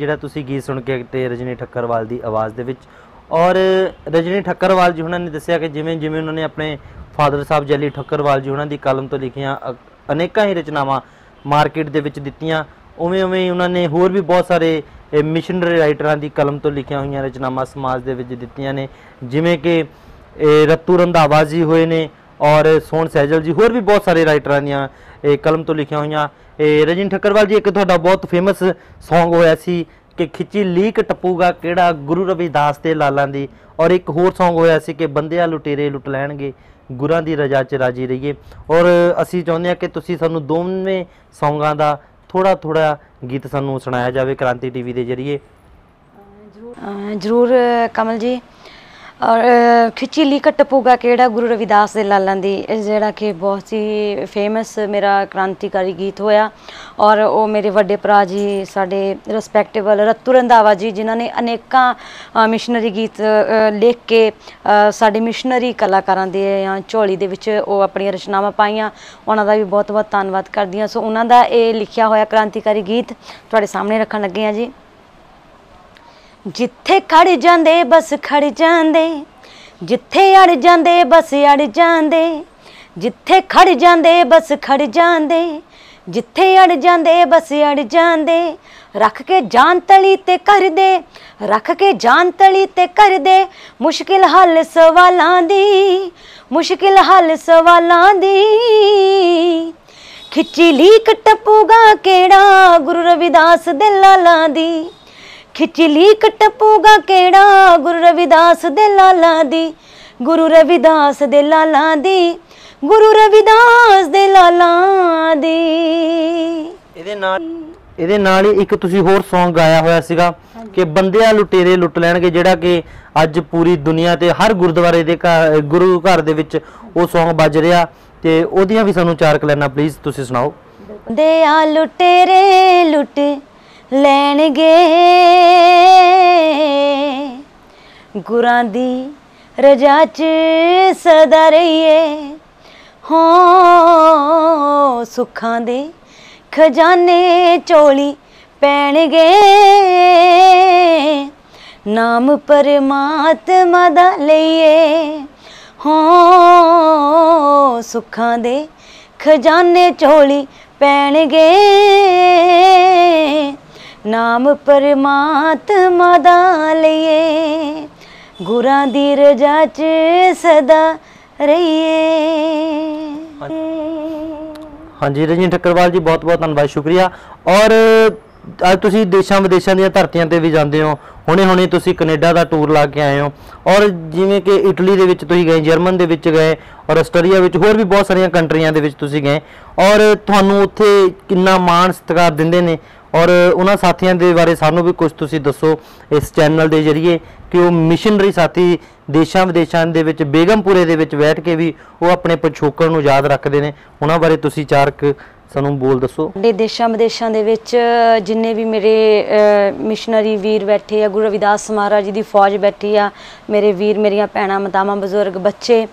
ਜਿਹੜਾ ਤੁਸੀਂ ਗੀਤ ਸੁਣ ਕੇ ਤੇ ਰਜਨੀ ਠੱਕਰਵਾਲ ਦੀ ਆਵਾਜ਼ ਦੇ ਵਿੱਚ। ਔਰ ਰਜਨੀ ਠੱਕਰਵਾਲ ਜੀ ਉਹਨਾਂ ਨੇ ਦੱਸਿਆ ਕਿ ਜਿਵੇਂ ਜਿਵੇਂ ਉਹਨਾਂ ਨੇ ਆਪਣੇ ਫਾਦਰ ਸਾਹਿਬ ਜੈਲੀ ਠੱਕਰਵਾਲ ਜੀ ਉਹਨਾਂ ਦੀ ਕਲਮ ਤੋਂ ਲਿਖੀਆਂ ਅ- ਅਨੇਕਾਂ ਹੀ ਰਚਨਾਵਾਂ ਮਾਰਕੀਟ ਦੇ ਵਿੱਚ ਦਿੱਤੀਆਂ, ਉਵੇਂ ਉਵੇਂ ਹੀ ਉਹਨਾਂ ਨੇ ਹੋਰ ਵੀ ਬਹੁਤ ਸਾਰੇ ਮਿਸ਼ਨਰੀ ਰਾਈਟਰਾਂ ਦੀ ਕਲਮ ਤੋਂ ਲਿਖੀਆਂ ਹੋਈਆਂ ਰਚਨਾਵਾਂ ਸਮਾਜ ਦੇ ਵਿੱਚ ਦਿੱਤੀਆਂ ਨੇ। ਜਿਵੇਂ ਕਿ, ਇਹ ਰੱਤੂ ਰੰਧਾਵਾ ਜੀ ਹੋਏ ਨੇ ਔਰ ਸੋਹਣ ਸਹਿਜਲ ਜੀ, ਹੋਰ ਵੀ ਬਹੁਤ ਸਾਰੇ ਰਾਈਟਰਾਂ ਦੀਆਂ ਇਹ ਕਲਮ ਤੋਂ ਲਿਖੀਆਂ ਹੋਈਆਂ। ਇਹ ਰਜਨੀ ਠੱਕਰਵਾਲ ਜੀ, ਇੱਕ ਤੁਹਾਡਾ ਬਹੁਤ ਫੇਮਸ Song ਹੋਇਆ ਸੀ ਕਿ ਖਿੱਚੀ ਲੀਕ ਟੱਪੂਗਾ ਕਿਹੜਾ ਗੁਰੂ ਰਵਿਦਾਸ ਤੇ ਲਾਲਾਂ ਦੀ। ਔਰ ਇੱਕ ਹੋਰ Song ਹੋਇਆ ਸੀ ਕਿ ਬੰਦਿਆਂ ਲੁਟੇਰੇ ਲੁੱਟ ਲੈਣਗੇ, ਗੁਰਾਂ ਦੀ ਰਜਾ 'ਚ ਰਾਜੀ ਰਹੀਏ। ਔਰ ਅਸੀਂ ਚਾਹੁੰਦੇ ਹਾਂ ਕਿ ਤੁਸੀਂ ਸਾਨੂੰ ਦੋਵੇਂ ਸੌਂਗਾਂ ਦਾ ਥੋੜਾ ਥੋੜਾ ਗੀਤ ਸਾਨੂੰ ਸੁਣਾਇਆ ਜਾਵੇ ਕ੍ਰਾਂਤੀ ਟੀਵੀ ਦੇ ਜ਼ਰੀਏ। ਅਹ ਜ਼ਰੂਰ, ਕਮਲ ਜੀ। ਔਰ, ਅਹ ਖਿੱਚੀ ਲੀਕ ਟਪੂਗਾ ਕਿਹੜਾ ਗੁਰੂ ਰਵਿਦਾਸ ਦੇ ਲਾਲਾਂ ਦੀ, ਇਹ ਜਿਹੜਾ ਕਿ ਬਹੁਤ ਹੀ ਫੇਮਸ ਮੇਰਾ ਕ੍ਰਾਂਤੀਕਾਰੀ ਗੀਤ ਹੋਇਆ। ਔਰ ਉਹ ਮੇਰੇ ਵੱਡੇ ਭਰਾ ਜੀ, ਸਾਡੇ ਰਿਸਪੈਕਟੇਬਲ ਰਤੂ ਰੰਧਾਵਾ ਜੀ, ਜਿਨ੍ਹਾਂ ਨੇ ਅਨੇਕਾਂ ਮਿਸ਼ਨਰੀ ਗੀਤ ਲਿਖ ਕੇ ਸਾਡੇ ਮਿਸ਼ਨਰੀ ਕਲਾਕਾਰਾਂ ਦੇ, ਜਾਂ ਝੋਲੀ ਦੇ ਵਿੱਚ ਉਹ ਆਪਣੀਆਂ ਰਚਨਾਵਾਂ ਪਾਈਆਂ। ਉਹਨਾਂ ਦਾ ਵੀ ਬਹੁਤ ਬਹੁਤ ਧੰਨਵਾਦ ਕਰਦੀ ਹਾਂ। ਸੋ ਉਹਨਾਂ ਦਾ ਇਹ ਲਿਖਿਆ ਹੋਇਆ ਕ੍ਰਾਂਤੀਕਾਰੀ ਗੀਤ ਤੁਹਾਡੇ ਸਾਹਮਣੇ ਰੱਖਣ ਲੱਗੇ ਹਾਂ ਜੀ। ਜਿੱਥੇ ਖੜ ਜਾਂਦੇ ਬਸ ਖੜ ਜਾਂਦੇ, ਜਿੱਥੇ ਅੜ ਜਾਂਦੇ ਬਸ ਅੜ ਜਾਂਦੇ, ਜਿੱਥੇ ਖੜ ਜਾਂਦੇ ਬਸ ਖੜ ਜਾਂਦੇ, ਜਿੱਥੇ ਅੜ ਜਾਂਦੇ ਬਸ ਅੜ ਜਾਂਦੇ, ਰੱਖ ਕੇ ਜਾਨ ਤਲੀ ਤੇ ਕਰਦੇ, ਰੱਖ ਕੇ ਜਾਨ ਤਲੀ ਤੇ ਕਰਦੇ, ਮੁਸ਼ਕਿਲ ਹੱਲ ਸਵਾਲਾਂ ਦੀ, ਮੁਸ਼ਕਿਲ ਹੱਲ ਸਵਾਲਾਂ ਦੀ। ਖਿੱਚੀ ਲੀਕ ਟਪੂਗਾ ਕਿਹੜਾ ਗੁਰੂ ਰਵਿਦਾਸ ਦੇ ਲਾਲਾਂ ਦੀ। ਖਿੱਚੀ ਲੀਕ ਟਪੂਗਾ ਕਿਹੜਾ? ਗੁਰੂ ਰਵਿਦਾਸ ਦੇ ਲਾਲਾਂ ਦੀ ਗੁਰੂ ਰਵਿਦਾਸ ਦੇ ਲਾਲਾਂ ਦੀ ਗੁਰੂ ਰਵਿਦਾਸ ਦੇ ਲਾਲਾਂ ਦੀ। ਇਹਦੇ ਨਾਲ ਇਹਦੇ ਨਾਲ ਹੀ ਇੱਕ ਤੁਸੀਂ ਹੋਰ Song ਗਾਇਆ ਹੋਇਆ ਸੀਗਾ ਕਿ ਬੰਦਿਆਂ ਲੁਟੇਰੇ ਲੁੱਟ ਲੈਣਗੇ ਜਿਹੜਾ ਕਿ ਅੱਜ ਪੂਰੀ ਦੁਨੀਆ ਤੇ ਹਰ ਗੁਰਦੁਆਰੇ ਦੇ ਗੁਰੂ ਘਰ ਦੇ ਵਿੱਚ ਉਹ Song ਵੱਜ ਰਿਹਾ ਤੇ ਉਹਦੀਆਂ ਵੀ ਸਾਨੂੰ ਚਾਰ ਕਲੈਨਾ ਪਲੀਜ਼ ਤੁਸੀਂ ਸੁਣਾਓ। ਦਿਆ ਲੁਟੇਰੇ ਲੁੱਟ ਲੈਣਗੇ। ਗੁਰਾਂ ਦੀ ਰਜਾ ਚ ਸਦਾ ਰਹੀਏ। ਹੋ ਸੁੱਖਾਂ ਦੇ ਖਜ਼ਾਨੇ ਚੋਲੀ ਪੈਣਗੇ। ਨਾਮ ਪਰਮਾਤਮਾ ਦਾ ਲਈਏ। ਹੋ ਸੁੱਖਾਂ ਦੇ ਖਜ਼ਾਨੇ ਚੋਲੀ ਪੈਣਗੇ। ਨਾਮ ਪਰਮਾਤਮਾ ਦਾ ਲਈਏ। ਗੁਰਾਂ ਦੀ ਰਜਾ ਚ ਸਦਾ ਰਹੀਏ। ਹਾਂਜੀ, ਰਜਨੀ ਠੱਕਰਵਾਲ ਜੀ, ਬਹੁਤ ਬਹੁਤ ਧੰਨਵਾਦ, ਸ਼ੁਕਰੀਆ। ਔਰ ਅੱਜ ਤੁਸੀਂ ਦੇਸ਼ਾਂ ਵਿਦੇਸ਼ਾਂ ਦੀਆਂ ਧਰਤੀਆਂ ਤੇ ਵੀ ਜਾਂਦੇ ਹੋ। ਹੁਣੇ ਹੁਣੇ ਤੁਸੀਂ ਕੈਨੇਡਾ ਦਾ ਟੂਰ ਲਾ ਕੇ ਆਏ ਹੋ। ਔਰ ਜਿਵੇਂ ਕਿ ਇਟਲੀ ਦੇ ਵਿੱਚ ਤੁਸੀਂ ਗਏ, ਜਰਮਨ ਦੇ ਵਿੱਚ ਗਏ, ਔਰ ਆਸਟਰੀਆ ਵਿੱਚ ਹੋਰ ਵੀ ਬਹੁਤ ਸਾਰੀਆਂ ਕੰਟਰੀਆਂ ਦੇ ਵਿੱਚ ਤੁਸੀਂ ਗਏ। ਔਰ ਤੁਹਾਨੂੰ ਉੱਥੇ ਕਿੰਨਾ ਮਾਣ ਸਤਿਕਾਰ ਦਿੰਦੇ ਨੇ। ਔਰ ਉਹਨਾਂ ਸਾਥੀਆਂ ਦੇ ਬਾਰੇ ਸਾਨੂੰ ਵੀ ਕੁਝ ਤੁਸੀਂ ਦੱਸੋ ਇਸ ਚੈਨਲ ਦੇ ਜ਼ਰੀਏ ਕਿ ਉਹ ਮਿਸ਼ਨਰੀ ਸਾਥੀ ਦੇਸ਼ਾਂ ਵਿਦੇਸ਼ਾਂ ਦੇ ਵਿੱਚ ਬੇਗਮਪੁਰੇ ਦੇ ਵਿੱਚ ਬੈਠ ਕੇ ਵੀ ਉਹ ਆਪਣੇ ਪਿਛੋਕੜ ਨੂੰ ਯਾਦ ਰੱਖਦੇ ਨੇ। ਉਹਨਾਂ ਬਾਰੇ ਤੁਸੀਂ ਚਾਰ ਕੁ ਸਾਨੂੰ ਬੋਲ ਦੱਸੋ। ਸਾਡੇ ਦੇਸ਼ਾਂ ਵਿਦੇਸ਼ਾਂ ਦੇ ਵਿੱਚ ਜਿੰਨੇ ਵੀ ਮੇਰੇ ਮਿਸ਼ਨਰੀ ਵੀਰ ਬੈਠੇ ਆ, ਗੁਰੂ ਰਵਿਦਾਸ ਮਹਾਰਾਜ ਜੀ ਦੀ ਫੌਜ ਬੈਠੀ ਆ, ਮੇਰੇ ਵੀਰ, ਮੇਰੀਆਂ ਭੈਣਾਂ, ਮਤਾਵਾਂ, ਬਜ਼ੁਰਗ, ਬੱਚੇ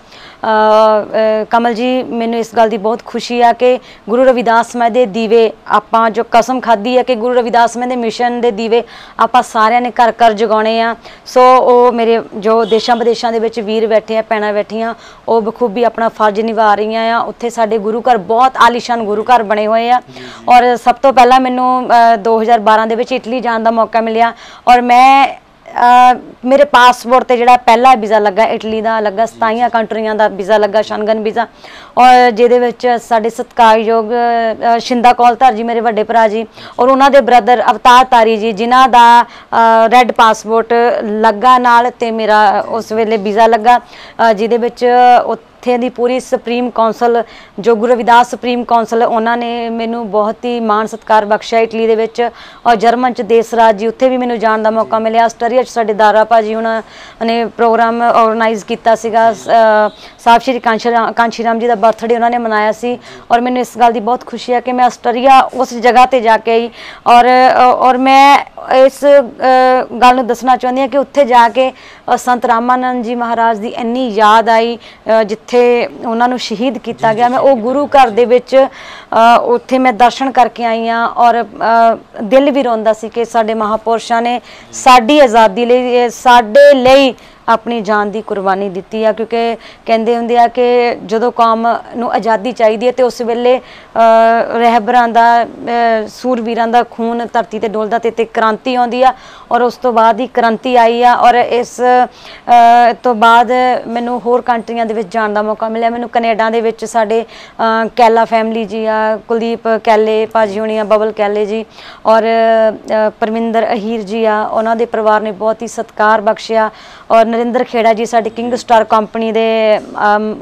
ਕਮਲ ਜੀ ਮੈਨੂੰ ਇਸ ਗੱਲ ਦੀ ਬਹੁਤ ਖੁਸ਼ੀ ਆ ਕਿ ਗੁਰੂ ਰਵਿਦਾਸ ਮੈਂ ਦੇ ਦੀਵੇ ਆਪਾਂ ਜੋ ਕਸਮ ਖਾਧੀ ਹੈ ਕਿ ਗੁਰੂ ਰਵਿਦਾਸ ਮੈਂ ਦੇ ਮਿਸ਼ਨ ਦੇ ਦੀਵੇ ਆਪਾਂ ਸਾਰਿਆਂ ਨੇ ਘਰ ਘਰ ਜਗਾਉਣੇ ਆ। ਸੋ ਉਹ ਮੇਰੇ ਜੋ ਦੇਸ਼ਾਂ ਵਿਦੇਸ਼ਾਂ ਦੇ ਵਿੱਚ ਵੀਰ ਬੈਠੇ ਆ ਭੈਣਾਂ ਬੈਠੀਆਂ ਉਹ ਬਖੂਬੀ ਆਪਣਾ ਫਰਜ਼ ਨਿਭਾ ਰਹੀਆਂ ਆ। ਉੱਥੇ ਸਾਡੇ ਗੁਰੂ ਘਰ ਬਹੁਤ ਆਲੀਸ਼ਾਨ ਗੁਰੂ ਘਰ ਬਣੇ ਹੋਏ ਆ। ਔਰ ਸਭ ਤੋਂ ਪਹਿਲਾਂ ਮੈਨੂੰ ਅਹ, 2012 ਦੇ ਵਿੱਚ ਇਟਲੀ ਜਾਣ ਦਾ ਮੌਕਾ ਮਿਲਿਆ। ਔਰ ਮੈਂ ਮੇਰੇ ਪਾਸਪੋਰਟ ਤੇ ਜਿਹੜਾ ਪਹਿਲਾ ਵੀਜ਼ਾ ਲੱਗਾ ਇਟਲੀ ਦਾ ਲੱਗਾ 27 ਕੰਟਰੀਆਂ ਦਾ ਵੀਜ਼ਾ ਲੱਗਾ ਸ਼ੰਗਨ ਵੀਜ਼ਾ। ਔਰ ਜਿਹਦੇ ਵਿੱਚ ਸਾਡੇ ਸਤਿਕਾਰਯੋਗ ਸ਼ਿੰਦਾ ਕੌਲਧਰ ਜੀ ਮੇਰੇ ਵੱਡੇ ਭਰਾ ਜੀ ਔਰ ਉਹਨਾਂ ਦੇ ਬ੍ਰਦਰ ਅਵਤਾਰ ਤਾਰੀ ਜੀ ਜਿਨ੍ਹਾਂ ਦਾ ਰੈੱਡ ਪਾਸਪੋਰਟ ਲੱਗਾ ਨਾਲ ਤੇ ਮੇਰਾ ਉਸ ਵੇਲੇ ਵੀਜ਼ਾ ਲੱਗਾ ਜਿਹਦੇ ਵਿੱਚ ਉੱਥੇ ਦੀ ਪੂਰੀ ਸੁਪਰੀਮ ਕੌਂਸਲ ਜੋ ਗੁਰੂ ਰਵਿਦਾਸ ਸੁਪਰੀਮ ਕੌਂਸਲ ਉਹਨਾਂ ਨੇ ਮੈਨੂੰ ਬਹੁਤ ਹੀ ਮਾਣ ਸਤਿਕਾਰ ਬਖਸ਼ਿਆ ਇਟਲੀ ਦੇ ਵਿੱਚ ਔਰ ਜਰਮਨ ਚ ਦੇਸ਼ ਰਾਜ ਜੀ, ਉੱਥੇ ਵੀ ਮੈਨੂੰ ਜਾਣ ਦਾ ਮੌਕਾ ਮਿਲਿਆ। ਆਸਟਰੀਆ ਚ ਸਾਡੇ ਦਾਰਾ ਭਾਜੀ ਉਹਨਾਂ ਨੇ ਪ੍ਰੋਗਰਾਮ ਆਰਗੇਨਾਈਜ਼ ਕੀਤਾ ਸੀਗਾ। ਸਾਹਿਬ ਸ਼੍ਰੀ ਕਾਂਸ਼ੀ ਰਾਮ ਕਾਂਸ਼ੀ ਰਾਮ ਜੀ ਦਾ ਬਰਥਡੇ ਉਹਨਾਂ ਨੇ ਮਨਾਇਆ ਸੀ ਔਰ ਮੈਨੂੰ ਇਸ ਗੱਲ ਦੀ ਬਹੁਤ ਖੁਸ਼ੀ ਹੈ ਕਿ ਮੈਂ ਆਸਟਰੀਆ ਉਸ ਜਗ੍ਹਾ ਤੇ ਜਾ ਕੇ ਆਈ ਔਰ ਔਰ ਮੈਂ ਇਸ ਗੱਲ ਨੂੰ ਦੱਸਣਾ ਚਾਹੁੰਦੀ ਹਾਂ ਕਿ ਉੱਥੇ ਜਾ ਕੇ ਸੰਤ ਰਾਮਾਨੰਦ ਜੀ ਮਹਾਰਾਜ ਦੀ ਇੰਨੀ ਯਾਦ ਆਈ ਜਿੱਥੇ ਉੱਥੇ ਉਹਨਾਂ ਨੂੰ ਸ਼ਹੀਦ ਕੀਤਾ ਗਿਆ। ਮੈਂ ਉਹ ਗੁਰੂ ਘਰ ਦੇ ਵਿੱਚ ਅ, ਉੱਥੇ ਮੈਂ ਦਰਸ਼ਨ ਕਰਕੇ ਆਈ ਹਾਂ ਔਰ ਅ, ਦਿਲ ਵੀ ਰੋਂਦਾ ਸੀ ਕਿ ਸਾਡੇ ਮਹਾਪੁਰਸ਼ਾਂ ਨੇ ਸਾਡੀ ਆਜ਼ਾਦੀ ਲਈ ਸਾਡੇ ਲਈ ਆਪਣੀ ਜਾਨ ਦੀ ਕੁਰਬਾਨੀ ਦਿੱਤੀ ਆ, ਕਿਉਂਕਿ ਕਹਿੰਦੇ ਹੁੰਦੇ ਆ ਕਿ ਜਦੋਂ ਕੌਮ ਨੂੰ ਆਜ਼ਾਦੀ ਚਾਹੀਦੀ ਹੈ ਤੇ ਉਸ ਵੇਲੇ ਰਹਿਬਰਾਂ ਦਾ ਸੂਰਵੀਰਾਂ ਦਾ ਖੂਨ ਧਰਤੀ ਤੇ ਡੋਲਦਾ ਤੇ ਤੇ ਕ੍ਰਾਂਤੀ ਆਉਂਦੀ ਆ ਔਰ ਉਸ ਤੋਂ ਬਾਅਦ ਹੀ ਕ੍ਰਾਂਤੀ ਆਈ ਆ ਔਰ ਇਸ ਤੋਂ ਬਾਅਦ ਮੈਨੂੰ ਹੋਰ ਕੰਟਰੀਆਂ ਦੇ ਵਿੱਚ ਜਾਣ ਦਾ ਮੌਕਾ ਮਿਲਿਆ। ਮੈਨੂੰ ਕੈਨੇਡਾ ਦੇ ਵਿੱਚ ਸਾਡੇ ਕੈਲਾ ਫੈਮਿਲੀ ਜੀ ਆ, ਕੁਲਦੀਪ ਕੈਲੇ, ਭਾਜੀ ਹੋਣੀ ਆ, ਬਬਲ ਕੈਲੇ ਜੀ ਔਰ ਪਰਮਿੰਦਰ ਅਹੀਰ ਜੀ ਆ, ਉਹਨਾਂ ਦੇ ਪਰਿਵਾਰ ਨੇ ਬਹੁਤ ਹੀ ਸਤਿਕਾਰ ਬਖਸ਼ਿਆ ਔਰ ਨਰਿੰਦਰ ਖੇੜਾ ਜੀ ਸਾਡੇ ਕਿੰਗ ਸਟਾਰ ਕੰਪਨੀ ਦੇ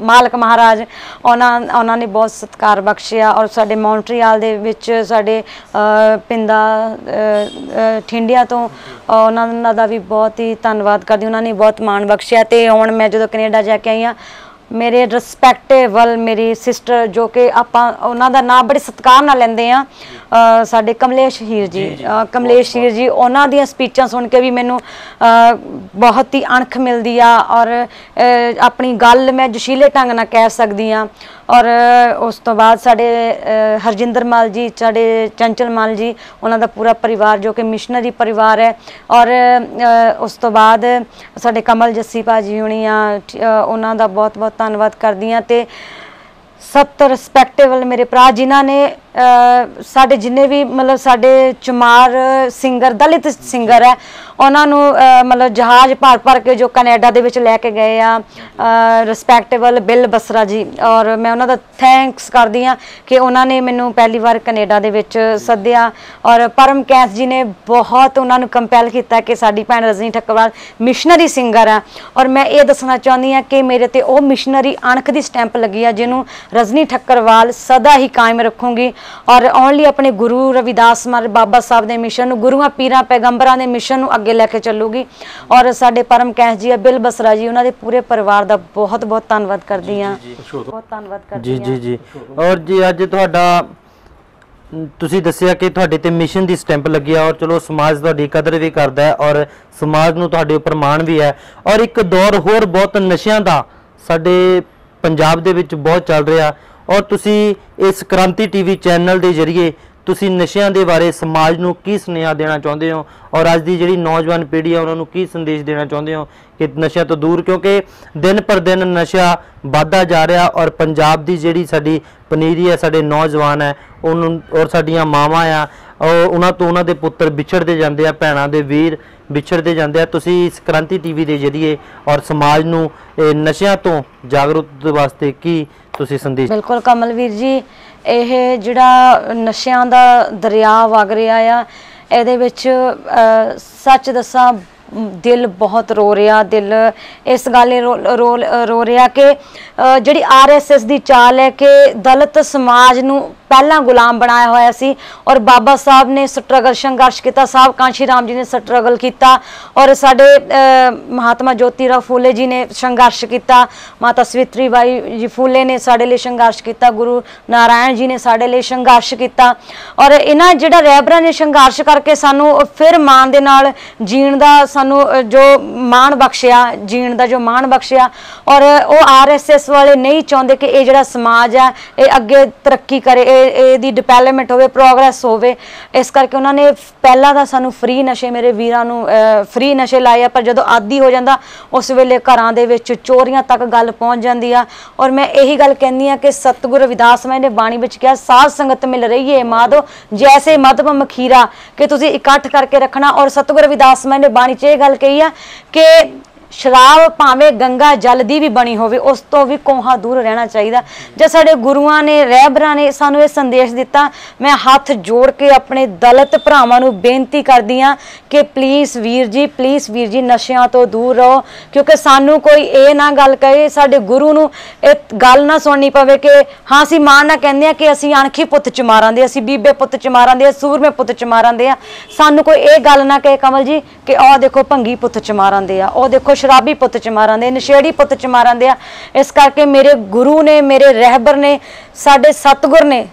ਮਾਲਕ ਮਹਾਰਾਜ ਉਹਨਾਂ ਉਹਨਾਂ ਨੇ ਬਹੁਤ ਸਤਿਕਾਰ ਬਖਸ਼ਿਆ ਔਰ ਸਾਡੇ ਮੌਂਟਰੀਆਲ ਦੇ ਵਿੱਚ ਸਾਡੇ ਅ, ਪਿੰਦਾ ਠਿੰਡਿਆ ਤੋਂ ਉਹਨਾਂ ਦਾ ਵੀ ਬਹੁਤ ਹੀ ਧੰਨਵਾਦ ਕਰਦੀ ਉਹਨਾਂ ਨੇ ਬਹੁਤ ਮਾਣ ਬਖਸ਼ਿਆ ਤੇ ਹੁਣ ਮੈਂ ਜਦੋਂ ਕੈਨੇਡਾ ਜਾ ਕੇ ਆਈ ਹਾਂ ਮੇਰੇ ਰਿਸਪੈਕਟੇਬਲ ਮੇਰੀ ਸਿਸਟਰ ਜੋ ਕਿ ਆਪਾਂ ਉਹਨਾਂ ਦਾ ਨਾਮ ਬੜੇ ਸਤਿਕਾਰ ਨਾਲ ਲੈਂਦੇ ਆ ਸਾਡੇ ਕਮਲੇਸ਼ ਹੀਰ ਜੀ ਕਮਲੇਸ਼ ਹੀਰ ਜੀ ਉਹਨਾਂ ਦੀਆਂ ਸਪੀਚਾਂ ਸੁਣ ਕੇ ਵੀ ਮੈਨੂੰ ਬਹੁਤ ਹੀ ਅਣਖ ਮਿਲਦੀ ਆ ਔਰ ਆਪਣੀ ਗੱਲ ਮੈਂ ਜਸ਼ੀਲੇ ਢੰਗ ਨਾਲ ਕਹਿ ਸਕਦੀ ਆ ਔਰ ਉਸ ਤੋਂ ਬਾਅਦ ਸਾਡੇ ਹਰਜਿੰਦਰ ਮਾਲ ਜੀ, ਸਾਡੇ ਚੰਚਲ ਮਾਲ ਜੀ, ਉਹਨਾਂ ਦਾ ਪੂਰਾ ਪਰਿਵਾਰ ਜੋ ਕਿ ਮਿਸ਼ਨਰੀ ਪਰਿਵਾਰ ਹੈ। ਔਰ ਉਸ ਤੋਂ ਬਾਅਦ ਸਾਡੇ ਕਮਲ ਜੱਸੀ ਭਾਜੀ ਹੁਣੀ ਆ ਉਹਨਾਂ ਦਾ ਬਹੁਤ ਬਹੁਤ ਧੰਨਵਾਦ ਕਰਦੀ ਆ ਤੇ ਸਭ ਰਿਸਪੈਕਟੇਬਲ ਮੇਰੇ ਭਰਾ, ਜਿਨ੍ਹਾਂ ਨੇ ਸਾਡੇ ਜਿੰਨੇ ਵੀ ਮਤਲਬ ਸਾਡੇ ਚਮਾਰ ਸਿੰਗਰ ਦਲਿਤ ਸਿੰਗਰ ਹੈ, ਉਹਨਾਂ ਨੂੰ ਮਤਲਬ ਜਹਾਜ਼ ਭਰ ਭਰ ਕੇ ਜੋ ਕੈਨੇਡਾ ਦੇ ਵਿੱਚ ਲੈ ਕੇ ਗਏ ਆ ਰਿਸਪੈਕਟੇਬਲ ਬਿਲ ਬਸਰਾ ਜੀ। ਔਰ ਮੈਂ ਉਹਨਾਂ ਦਾ ਥੈਂਕਸ ਕਰਦੀ ਆ ਕਿ ਉਹਨਾਂ ਨੇ ਮੈਨੂੰ ਪਹਿਲੀ ਵਾਰ ਕੈਨੇਡਾ ਦੇ ਵਿੱਚ ਸੱਦਿਆ। ਔਰ ਪਰਮ ਕੈਂਸ ਜੀ ਨੇ ਬਹੁਤ ਉਹਨਾਂ ਨੂੰ ਕੰਪੈਲ ਕੀਤਾ ਕਿ ਸਾਡੀ ਭੈਣ ਰਜਨੀ ਠੱਕਰਵਾਲ ਮਿਸ਼ਨਰੀ ਸਿੰਗਰ ਆ। ਔਰ ਮੈਂ ਇਹ ਦੱਸਣਾ ਚਾਹੁੰਦੀ ਆ ਕਿ ਮੇਰੇ ਤੇ ਉਹ ਮਿਸ਼ਨਰੀ ਅਣਖ ਦੀ ਸਟੈਂਪ ਲੱਗੀ ਆ, ਜਿਹਨੂੰ ਰਜਨੀ ਠੱਕਰਵਾਲ ਸਦਾ ਹੀ ਕਾਇਮ ਰੱਖੂੰਗੀ ਔਰ ਓਨਲੀ ਆਪਣੇ ਗੁਰੂ ਰਵਿਦਾਸ ਮਾਰ ਬਾਬਾ ਸਾਹਿਬ ਦੇ ਮਿਸ਼ਨ ਨੂੰ ਗੁਰੂਆਂ ਪੀਰਾਂ ਪੈਗੰਬਰਾਂ ਦੇ ਮਿਸ਼ਨ ਨੂੰ ਅੱਗੇ ਲੈ ਕੇ ਚੱਲੂਗੀ। ਔਰ ਸਾਡੇ ਪਰਮ ਕੈਂਸ ਜੀ ਆ ਬਿਲ ਬਸਰਾ ਜੀ ਉਹਨਾਂ ਦੇ ਪੂਰੇ ਪਰਿਵਾਰ ਦਾ ਬਹੁਤ ਬਹੁਤ ਧੰਨਵਾਦ ਕਰਦੀ ਆ ਬਹੁਤ ਧੰਨਵਾਦ ਕਰਦੀ ਆ ਜੀ ਜੀ। ਔਰ ਜੀ ਅੱਜ ਤੁਹਾਡਾ ਮ, ਤੁਸੀਂ ਦੱਸਿਆ ਕਿ ਤੁਹਾਡੇ ਤੇ ਮਿਸ਼ਨ ਦੀ ਸਟੈਂਪ ਲੱਗੀ ਆ ਔਰ ਚਲੋ ਸਮਾਜ ਤੁਹਾਡੀ ਕਦਰ ਵੀ ਕਰਦਾ ਹੈ ਔਰ ਸਮਾਜ ਨੂੰ ਤੁਹਾਡੇ ਉੱਪਰ ਮਾਣ ਵੀ ਹੈ। ਔਰ ਇੱਕ ਦੌਰ ਹੋਰ ਬਹੁਤ ਨਸ਼ਿਆਂ ਦਾ ਸਾਡੇ ਪੰਜਾਬ ਦੇ ਵਿੱਚ ਬਹੁਤ ਚੱਲ ਰਿਹਾ ਔਰ ਤੁਸੀਂ ਇਸ ਕ੍ਰਾਂਤੀ ਟੀਵੀ ਚੈਨਲ ਦੇ ਜ਼ਰੀਏ ਤੁਸੀਂ ਨਸ਼ਿਆਂ ਦੇ ਬਾਰੇ ਸਮਾਜ ਨੂੰ ਕੀ ਸੁਨੇਹਾ ਦੇਣਾ ਚਾਹੁੰਦੇ ਹੋ ਔਰ ਅੱਜ ਦੀ ਜਿਹੜੀ ਨੌਜਵਾਨ ਪੀੜ੍ਹੀ ਆ ਉਹਨਾਂ ਨੂੰ ਕੀ ਸੰਦੇਸ਼ ਦੇਣਾ ਚਾਹੁੰਦੇ ਹੋ ਕਿ ਨਸ਼ਿਆਂ ਤੋਂ ਦੂਰ? ਕਿਉਂਕਿ ਦਿਨ ਪਰ ਦਿਨ ਨਸ਼ਾ ਵੱਧਦਾ ਜਾ ਰਿਹਾ ਔਰ ਪੰਜਾਬ ਦੀ ਜਿਹੜੀ ਸਾਡੀ ਪਨੀਰੀ ਹੈ, ਸਾਡੇ ਨੌਜਵਾਨ ਹੈ, ਉਹਨੂੰ ਔਰ ਸਾਡੀਆਂ ਮਾਵਾਂ ਆ, ਉਹ ਉਹਨਾਂ ਤੋਂ ਉਹਨਾਂ ਦੇ ਪੁੱਤਰ ਵਿਛੜਦੇ ਜਾਂਦੇ ਆ, ਭੈਣਾਂ ਦੇ ਵੀਰ ਵਿਛੜਦੇ ਜਾਂਦੇ ਆ। ਤੁਸੀਂ ਇਸ ਕ੍ਰਾਂਤੀ ਟੀਵੀ ਦੇ ਜ਼ਰੀਏ ਔਰ ਸਮਾਜ ਨੂੰ ਨਸ਼ਿਆਂ ਤੋਂ ਜਾਗਰੂਕ ਵਾਸਤੇ ਕੀ ਤੁਸੀਂ ਸੰਦੇਸ਼ ਬਿਲਕੁਲ, ਕਮਲਵੀਰ ਜੀ, ਇਹ ਜਿਹੜਾ ਨਸ਼ਿਆਂ ਦਾ ਦਰਿਆ ਵਗ ਰਿਹਾ ਆ, ਇਹਦੇ ਵਿੱਚ ਸੱਚ ਦੱਸਾਂ ਦਿਲ ਬਹੁਤ ਰੋ ਰਿਹਾ ਦਿਲ ਇਸ ਗੱਲ ਲਈ ਰੋ ਰੋ ਰਿਹਾ ਕਿ ਅ, ਜਿਹੜੀ ਆਰਐਸਐਸ ਦੀ ਚਾਲ ਹੈ ਕਿ ਦਲਿਤ ਸਮਾਜ ਨੂੰ ਪਹਿਲਾਂ ਗੁਲਾਮ ਬਣਾਇਆ ਹੋਇਆ ਸੀ ਔਰ ਬਾਬਾ ਸਾਹਿਬ ਨੇ ਸਟਰਗਲ ਸੰਘਰਸ਼ ਕੀਤਾ ਸਾਹਿਬ ਕਾਂਸ਼ੀ ਰਾਮ ਜੀ ਨੇ ਸਟਰਗਲ ਕੀਤਾ ਔਰ ਸਾਡੇ ਮਹਾਤਮਾ ਜੋਤੀ ਰਾਓ ਫੂਲੇ ਜੀ ਨੇ ਸੰਘਰਸ਼ ਕੀਤਾ ਮਾਤਾ ਸਵਿਤਰੀ ਬਾਈ ਜੀ ਫੂਲੇ ਨੇ ਸਾਡੇ ਲਈ ਸੰਘਰਸ਼ ਕੀਤਾ ਗੁਰੂ ਨਾਰਾਇਣ ਜੀ ਨੇ ਸਾਡੇ ਲਈ ਸੰਘਰਸ਼ ਕੀਤਾ ਔਰ ਇਹਨਾਂ ਜਿਹੜਾ ਰਹਿਬਰਾਂ ਨੇ ਸੰਘਰਸ਼ ਕਰਕੇ ਸਾਨੂੰ ਫਿਰ ਮਾਣ ਦੇ ਨਾਲ ਜੀਣ ਦਾ ਸਾਨੂੰ ਜੋ ਮਾਣ ਬਖਸ਼ਿਆ, ਜੀਣ ਦਾ ਜੋ ਮਾਣ ਬਖਸ਼ਿਆ, ਔਰ ਉਹ ਆਰਐਸਐਸ ਵਾਲੇ ਨਹੀਂ ਚਾਹੁੰਦੇ ਕਿ ਇਹ ਜਿਹੜਾ ਸਮਾਜ ਹੈ, ਇਹ ਅੱਗੇ ਤਰੱਕੀ ਕਰੇ, ਇਹ, ਇਹਦੀ ਡਿਵੈਲਪਮੈਂਟ ਹੋਵੇ ਪ੍ਰੋਗਰੈਸ ਹੋਵੇ। ਇਸ ਕਰਕੇ ਉਹਨਾਂ ਨੇ ਪਹਿਲਾਂ ਤਾਂ ਸਾਨੂੰ ਫ੍ਰੀ ਨਸ਼ੇ, ਮੇਰੇ ਵੀਰਾਂ ਨੂੰ ਫ੍ਰੀ ਨਸ਼ੇ ਲਾਏ ਆ, ਪਰ ਜਦੋਂ ਆਦੀ ਹੋ ਜਾਂਦਾ, ਉਸ ਵੇਲੇ ਘਰਾਂ ਦੇ ਵਿੱਚ ਚੋਰੀਆਂ ਤੱਕ ਗੱਲ ਪਹੁੰਚ ਜਾਂਦੀ ਆ। ਔਰ ਮੈਂ ਇਹੀ ਗੱਲ ਕਹਿੰਦੀ ਆ ਕਿ ਸਤਿਗੁਰ ਰਵਿਦਾਸ ਮੈਂ ਨੇ ਬਾਣੀ ਵਿੱਚ ਕਿਹਾ, ਸਾਧ ਸੰਗਤ ਮਿਲ ਰਹੀ ਏ ਮਾਧੋ, ਜੈਸੇ ਮਧਮ ਮਖੀਰਾ ਕਿ ਤੁਸੀਂ ਇਕੱਠ ਕਰਕੇ ਰੱਖਣਾ, ਔਰ ਸਤਿਗੁਰ ਰਵਿਦਾਸ ਮੈਂ ਨੇ ਬਾਣੀ 'ਚ ਇਹ ਗੱਲ ਕਹੀ ਆ ਕਿ ਸ਼ਰਾਬ ਭਾਵੇਂ ਗੰਗਾ ਜਲ ਦੀ ਵੀ ਬਣੀ ਹੋਵੇ, ਉਸ ਤੋਂ ਵੀ ਕੋਹਾਂ ਦੂਰ ਰਹਿਣਾ ਚਾਹੀਦਾ। ਜੇ ਸਾਡੇ ਗੁਰੂਆਂ ਨੇ, ਰਹਿਬਰਾਂ ਨੇ ਸਾਨੂੰ ਇਹ ਸੰਦੇਸ਼ ਦਿੱਤਾ, ਮੈਂ ਹੱਥ ਜੋੜ ਕੇ ਆਪਣੇ ਦਲਿਤ ਭਰਾਵਾਂ ਨੂੰ ਬੇਨਤੀ ਕਰਦੀ ਆ ਕਿ ਪਲੀਜ਼ ਵੀਰ ਜੀ ਪਲੀਜ਼ ਵੀਰ ਜੀ, ਨਸ਼ਿਆਂ ਤੋਂ ਦੂਰ ਰਹੋ, ਕਿਉਂਕਿ ਸਾਨੂੰ ਕੋਈ ਇਹ ਨਾ ਗੱਲ ਕਹੇ, ਸਾਡੇ ਗੁਰੂ ਨੂੰ ਇਹ ਗੱਲ ਨਾ ਸੁਣਨੀ ਪਵੇ ਕਿ ਹਾਂ, ਅਸੀਂ ਮਾਂ ਨਾ ਕਹਿੰਦੇ ਆ ਕਿ ਅਸੀਂ ਅਣਖੀ ਪੁੱਤ ਚਮਾਰਾਂ ਦੇ ਅਸੀਂ ਬੀਬੇ ਪੁੱਤ ਚਮਾਰਾਂ ਦੇ ਸੂਰਮੇ ਪੁੱਤ ਚਮਾਰਾਂ ਦੇ ਆ ਸਾਨੂੰ ਕੋਈ ਇਹ ਗੱਲ ਨਾ ਕਹੇ ਕਮਲ ਜੀ ਕਿ ਆਹ ਦੇਖੋ ਭੰਗੀ ਪੁੱਤ ਚਮਾਰਾਂ ਦੇ ਆ ਉਹ ਦੇਖੋ ਸ਼ਰਾਬੀ ਪੁੱਤ ਚਮਾਰਾਂ ਦੇ ਨਸ਼ੇੜੀ ਪੁੱਤ ਚਮਾਰਾਂ ਦੇ ਆ। ਇਸ ਕਰਕੇ ਮੇਰੇ ਗੁਰੂ ਨੇ ਮੇਰੇ ਰਹਿਬਰ ਨੇ ਸਾਡੇ ਸਤਿਗੁਰ ਨੇ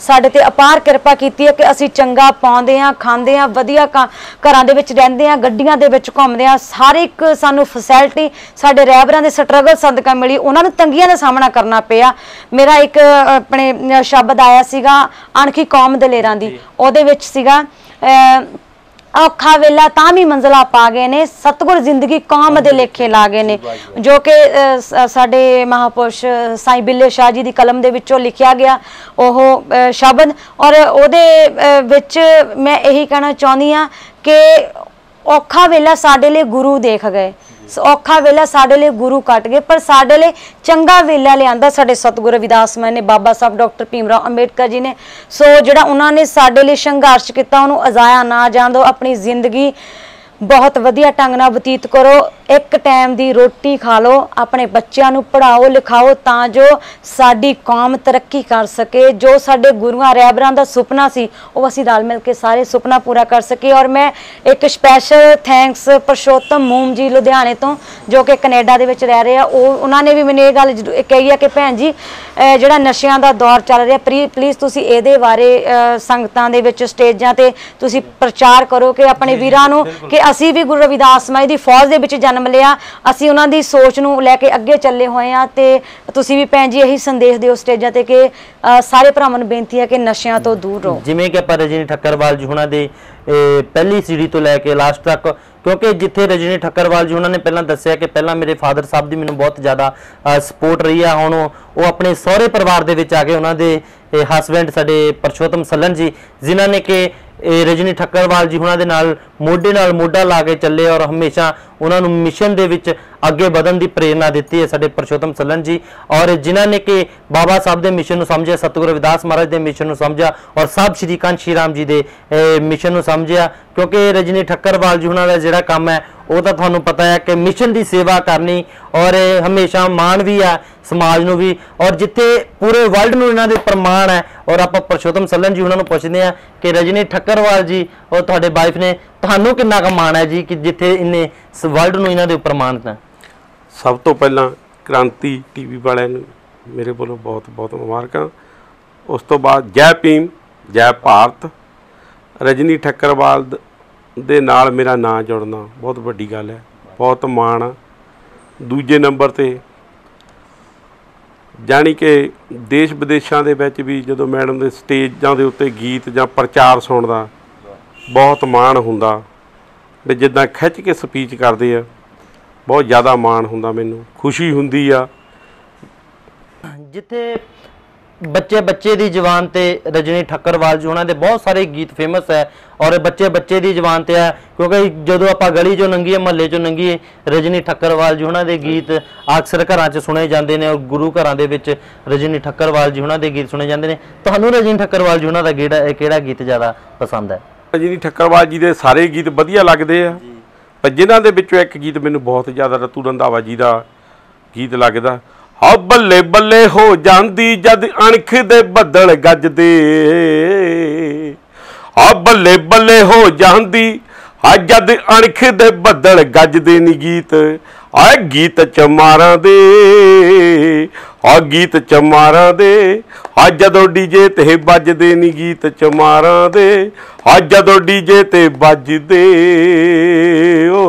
ਸਾਡੇ ਤੇ ਅਪਾਰ ਕਿਰਪਾ ਕੀਤੀ ਹੈ ਕਿ ਅਸੀਂ ਚੰਗਾ ਪਾਉਂਦੇ ਹਾਂ ਖਾਂਦੇ ਹਾਂ ਵਧੀਆ ਘਰਾਂ ਦੇ ਵਿੱਚ ਰਹਿੰਦੇ ਹਾਂ ਗੱਡੀਆਂ ਦੇ ਵਿੱਚ ਘੁੰਮਦੇ ਹਾਂ। ਹਰ ਇੱਕ ਸਾਨੂੰ ਫੈਸਿਲਿਟੀ ਸਾਡੇ ਰਹਿਬਰਾਂ ਦੇ ਸਟਰਗਲ ਸਦਕਾ ਮਿਲੀ। ਉਹਨਾਂ ਨੂੰ ਤੰਗੀਆਂ ਦਾ ਸਾਹਮਣਾ ਕਰਨਾ ਪਿਆ। ਮੇਰਾ ਇੱਕ ਆਪਣੇ ਸ਼ਬਦ ਆਇਆ ਸੀਗਾ ਅਣਖੀ ਕੌਮ ਦਲੇਰਾਂ ਦੀ। ਉਹਦੇ ਵਿੱਚ ਸੀਗਾ ਔਖਾ ਵੇਲਾ ਤਾਂ ਵੀ ਮੰਜ਼ਲਾ ਪਾ ਗਏ ਨੇ ਸਤਿਗੁਰ ਜ਼ਿੰਦਗੀ ਕੌਮ ਦੇ ਲੇਖੇ ਲਾ ਗਏ ਨੇ ਜੋ ਕਿ ਸਾਡੇ ਮਹਾਪੁਰਸ਼ ਸਾਈਂ ਬਿੱਲੇ ਸ਼ਾਹ ਜੀ ਦੀ ਕਲਮ ਦੇ ਵਿੱਚੋਂ ਲਿਖਿਆ ਗਿਆ ਉਹ ਸ਼ਬਦ। ਔਰ ਉਹਦੇ ਵਿੱਚ ਮੈਂ ਇਹੀ ਕਹਿਣਾ ਚਾਹੁੰਦੀ ਆ ਕਿ ਔਖਾ ਵੇਲਾ ਸਾਡੇ ਲਈ ਗੁਰੂ ਦੇਖ ਗਏ। ਔਖਾ ਵੇਲਾ ਸਾਡੇ ਲਈ ਗੁਰੂ ਕੱਟ ਗਏ, ਪਰ ਸਾਡੇ ਲਈ ਚੰਗਾ ਵੇਲਾ ਲਿਆਂਦਾ ਸਾਡੇ ਸਤਿਗੁਰ ਰਵਿਦਾਸ ਮਾਨ ਨੇ, ਬਾਬਾ ਸਾਹਿਬ ਡਾਕਟਰ ਭੀਮਰਾਓ ਅੰਬੇਡਕਰ ਜੀ ਨੇ। ਸੋ ਜਿਹੜਾ ਉਹਨਾਂ ਨੇ ਸਾਡੇ ਲਈ ਸੰਘਰਸ਼ ਕੀਤਾ, ਉਹਨੂੰ ਅਜ਼ਾਇਆ ਨਾ ਜਾਣ ਦਿਓ, ਆਪਣੀ ਜ਼ਿੰਦਗੀ ਬਹੁਤ ਵਧੀਆ ਢੰਗ ਨਾਲ ਬਤੀਤ ਕਰੋ। ਇੱਕ ਟਾਈਮ ਦੀ ਰੋਟੀ ਖਾ ਲਓ ਆਪਣੇ ਬੱਚਿਆਂ ਨੂੰ ਪੜ੍ਹਾਓ ਲਿਖਾਓ ਤਾਂ ਜੋ ਸਾਡੀ ਕੌਮ ਤਰੱਕੀ ਕਰ ਸਕੇ। ਜੋ ਸਾਡੇ ਗੁਰੂਆਂ ਰਹਿਬਰਾਂ ਦਾ ਸੁਪਨਾ ਸੀ ਉਹ ਅਸੀਂ ਰਲ ਮਿਲ ਕੇ ਸਾਰੇ ਸੁਪਨਾ ਪੂਰਾ ਕਰ ਸਕੇ ਔਰ ਮੈਂ ਇੱਕ ਸਪੈਸ਼ਲ ਥੈਂਕਸ ਪਰਸ਼ੋਤਮ ਮੂਮ ਜੀ ਲੁਧਿਆਣੇ ਤੋਂ ਜੋ ਕਿ ਕੈਨੇਡਾ ਦੇ ਵਿੱਚ ਰਹਿ ਰਹੇ ਆ। ਉਹ ਉਹਨਾਂ ਨੇ ਵੀ ਮੈਨੂੰ ਇਹ ਗੱਲ ਕਹੀ ਆ ਕਿ ਭੈਣ ਜੀ ਜਿਹੜਾ ਨਸ਼ਿਆਂ ਦਾ ਦੌਰ ਚੱਲ ਰਿਹਾ ਪਲੀਜ਼ ਤੁਸੀਂ ਇਹਦੇ ਬਾਰੇ ਸੰਗਤਾਂ ਦੇ ਵਿੱਚ ਸਟੇਜਾਂ ਤੇ ਤੁਸੀਂ ਪ੍ਰਚਾਰ ਕਰੋ ਕਿ ਆਪਣੇ ਵੀਰਾਂ ਨੂੰ ਕਿ ਅਸੀਂ ਵੀ ਗੁਰੂ ਰਵਿਦਾਸ ਮਾਈ ਦੀ ਫੌਜ ਦੇ ਵਿੱਚ ਜਨਮ ਲਿਆ। ਅਸੀਂ ਉਹਨਾਂ ਦੀ ਸੋਚ ਨੂੰ ਲੈ ਕੇ ਅੱਗੇ ਚੱਲੇ ਹੋਏ ਆ ਤੇ ਤੁਸੀਂ ਵੀ ਭੈਣ ਜੀ ਇਹੀ ਸੰਦੇਸ਼ ਦਿਓ ਸਟੇਜਾਂ ਤੇ ਕਿ ਸਾਰੇ ਭਰਾਵਾਂ ਨੂੰ ਬੇਨਤੀ ਹੈ ਕਿ ਨਸ਼ਿਆਂ ਤੋਂ ਦੂਰ ਰਹੋ। ਜਿਵੇਂ ਕਿ ਆਪਾਂ ਰਜਨੀ ਠੱਕਰਵਾਲ ਜੀ ਹੁਣਾਂ ਦੇ ਪਹਿਲੀ ਸੀੜੀ ਤੋਂ ਲੈ ਕੇ ਲਾਸਟ ਤੱਕ ਕਿਉਂਕਿ ਜਿੱਥੇ ਰਜਨੀ ਠੱਕਰਵਾਲ ਜੀ, ਉਹਨਾਂ ਨੇ ਪਹਿਲਾਂ ਦੱਸਿਆ ਕਿ ਪਹਿਲਾਂ ਮੇਰੇ ਫਾਦਰ ਸਾਹਿਬ ਦੀ ਮੈਨੂੰ ਬਹੁਤ ਜ਼ਿਆਦਾ ਸਪੋਰਟ ਰਹੀ ਆ। ਹੁਣ ਉਹ ਆਪਣੇ ਸਹੁਰੇ ਪਰਿਵਾਰ ਦੇ ਵਿੱਚ ਆ ਕੇ ਉਹਨਾਂ ਦੇ ਹਸਬੰਡ ਸਾਡੇ ਪਰਸ਼ੋਤਮ ਸੱਲਨ ਜੀ, ਜਿਨ੍ਹਾਂ ਨੇ ਕਿ ਰਜਨੀ ਠੱਕਰਵਾਲ ਜੀ ਉਹਨਾਂ ਦੇ ਨਾਲ ਮੋਢੇ ਨਾਲ ਮੋਢਾ ਲਾ ਕੇ ਚੱਲੇ ਔਰ ਹਮੇਸ਼ਾ ਉਹਨਾਂ ਨੂੰ ਮਿਸ਼ਨ ਦੇ ਵਿੱਚ ਅੱਗੇ ਵਧਣ ਦੀ ਪ੍ਰੇਰਣਾ ਦਿੱਤੀ ਹੈ ਸਾਡੇ ਪਰਸ਼ੋਤਮ ਸੱਲਨ ਜੀ। ਔਰ ਜਿਨ੍ਹਾਂ ਨੇ ਕਿ ਬਾਬਾ ਸਾਹਿਬ ਦੇ ਮਿਸ਼ਨ ਨੂੰ ਸਮਝਿਆ, ਸਤਿਗੁਰੂ ਰਵਿਦਾਸ ਮਹਾਰਾਜ ਦੇ ਮਿਸ਼ਨ ਨੂੰ ਸਮਝਿਆ ਔਰ ਸਭ ਸ਼੍ਰੀ ਕੰਨ ਸ਼੍ਰੀ ਰਾਮ ਜੀ ਦੇ ਮਿਸ਼ਨ ਨੂੰ ਸਮਝਿਆ। ਕਿਉਂਕਿ ਰਜਨੀ ਠੱਕਰਵਾਲ ਜੀ ਉਹਨਾਂ ਦਾ ਜਿਹੜਾ ਕੰਮ ਹੈ, ਉਹ ਤਾਂ ਤੁਹਾਨੂੰ ਪਤਾ ਹੈ ਕਿ ਮਿਸ਼ਨ ਦੀ ਸੇਵਾ ਕਰਨੀ ਔਰ ਇਹ ਹਮੇਸ਼ਾ ਮਾਣ ਵੀ ਆ ਸਮਾਜ ਨੂੰ ਵੀ। ਔਰ ਜਿੱਥੇ ਪੂਰੇ ਵਰਲਡ ਨੂੰ ਇਹਨਾਂ ਦੇ ਪ੍ਰਮਾਣ ਹੈ, ਔਰ ਆਪਾਂ ਪਰਸ਼ੋਤਮ ਸੱਲਨ ਜੀ ਉਹਨਾਂ ਨੂੰ ਪੁੱਛਦੇ ਆ ਕਿ ਰਜਨੀ ਠੱਕਰਵਾਲ ਜੀ ਔਰ ਤੁਹਾਡੇ ਵਾਈਫ ਨੇ, ਤੁਹਾਨੂੰ ਕਿੰਨਾ ਕੁ ਮਾਣ ਹੈ ਜੀ ਕਿ ਜਿੱਥੇ ਇੰਨੇ ਵਰਲਡ ਨੂੰ ਇਹਨਾਂ ਦੇ ਉੱਪਰ ਮਾਣ ਹੈ ਸਭ ਤੋਂ ਪਹਿਲਾਂ ਕ੍ਰਾਂਤੀ ਟੀਵੀ ਵਾਲਿਆਂ ਨੂੰ ਮੇਰੇ ਵੱਲੋਂ ਬਹੁਤ ਬਹੁਤ ਮੁਬਾਰਕਾਂ। ਉਸ ਤੋਂ ਬਾਅਦ ਜੈ ਭੀਮ, ਜੈ ਭਾਰਤ, ਰਜਨੀ ਠੱਕਰਵਾਲ ਦੇ ਨਾਲ ਮੇਰਾ ਨਾਂ ਜੁੜਨਾ ਬਹੁਤ ਵੱਡੀ ਗੱਲ ਹੈ। ਬਹੁਤ ਮਾਣ ਆ। ਦੂਜੇ ਨੰਬਰ ਤੇ ਜਾਣੀ ਕਿ ਦੇਸ਼ ਵਿਦੇਸ਼ਾਂ ਦੇ ਵਿੱਚ ਵੀ ਜਦੋਂ ਮੈਡਮ ਦੇ ਸਟੇਜਾਂ ਦੇ ਉੱਤੇ ਗੀਤ ਜਾਂ ਪ੍ਰਚਾਰ ਸੁਣਦਾ, ਬਹੁਤ ਮਾਣ ਹੁੰਦਾ। ਵੀ ਜਿੱਦਾਂ ਖਿੱਚ ਕੇ ਸਪੀਚ ਕਰਦੇ ਆ, ਬਹੁਤ ਜ਼ਿਆਦਾ ਮਾਣ ਹੁੰਦਾ ਮੈਨੂੰ। ਖੁਸ਼ੀ ਹੁੰਦੀ ਆ। ਜਿੱਥੇ ਬੱਚੇ ਬੱਚੇ ਦੀ ਜ਼ੁਬਾਨ ਤੇ ਰਜਨੀ ਠੱਕਰਵਾਲ ਜੀ ਉਹਨਾਂ ਦੇ ਬਹੁਤ ਸਾਰੇ ਗੀਤ ਫੇਮਸ ਹੈ ਔਰ ਬੱਚੇ ਬੱਚੇ ਦੀ ਜ਼ੁਬਾਨ ਤੇ ਹੈ ਕਿਉਂਕਿ ਜਦੋਂ ਆਪਾਂ ਗਲੀ ਚੋਂ ਲੰਘੀਏ ਮਹੱਲੇ ਚੋਂ ਲੰਘੀਏ ਰਜਨੀ ਠੱਕਰਵਾਲ ਜੀ ਉਹਨਾਂ ਦੇ ਗੀਤ ਅਕਸਰ ਘਰਾਂ 'ਚ ਸੁਣੇ ਜਾਂਦੇ ਨੇ ਔਰ ਗੁਰੂ ਘਰਾਂ ਦੇ ਵਿੱਚ ਰਜਨੀ ਠੱਕਰਵਾਲ ਜੀ ਉਹਨਾਂ ਦੇ ਗੀਤ ਸੁਣੇ ਜਾਂਦੇ ਨੇ। ਤੁਹਾਨੂੰ ਰਜਨੀ ਠੱਕਰਵਾਲ ਜੀ ਉਹਨਾਂ ਦਾ ਕਿਹੜਾ ਕਿਹੜਾ ਗੀਤ ਜ਼ਿਆਦਾ ਪਸੰਦ ਹੈ? ਰਜਨੀ ਠੱਕਰਵਾਲ ਜੀ ਦੇ ਸਾਰੇ ਗੀਤ ਵਧੀਆ ਲੱਗਦੇ ਆ। ਪਰ ਜਿਨ੍ਹਾਂ ਦੇ ਵਿੱਚੋਂ ਇੱਕ ਗੀਤ ਮੈਨੂੰ ਬਹੁਤ ਜ਼ਿਆਦਾ ਰਤੂ ਰੰਧਾਵਾ ਜੀ ਦਾ ਗੀਤ ਲੱਗਦਾ। ਹਾ ਬੱਲੇ ਬੱਲੇ ਹੋ ਜਾਂਦੀ ਜਦ ਅਣਖ ਦੇ ਬੱਦਲ ਗੱਜਦੇ। ਹਾ ਬੱਲੇ ਬੱਲੇ ਹੋ ਜਾਂਦੀ ਹਾ ਜਦ ਅਣਖ ਦੇ ਬੱਦਲ ਗੱਜਦੇ ਨੀ ਗੀਤ। ਆ ਗੀਤ ਚਮਾਰਾਂ ਦੇ ਆ ਗੀਤ ਚਮਾਰਾਂ ਦੇ ਆ ਜਦੋਂ ਡੀਜੇ ਤੇ ਵੱਜਦੇ ਨੀ ਗੀਤ ਚਮਾਰਾਂ ਦੇ ਆ ਜਦੋਂ ਡੀਜੇ ਤੇ ਵੱਜਦੇ। ਓ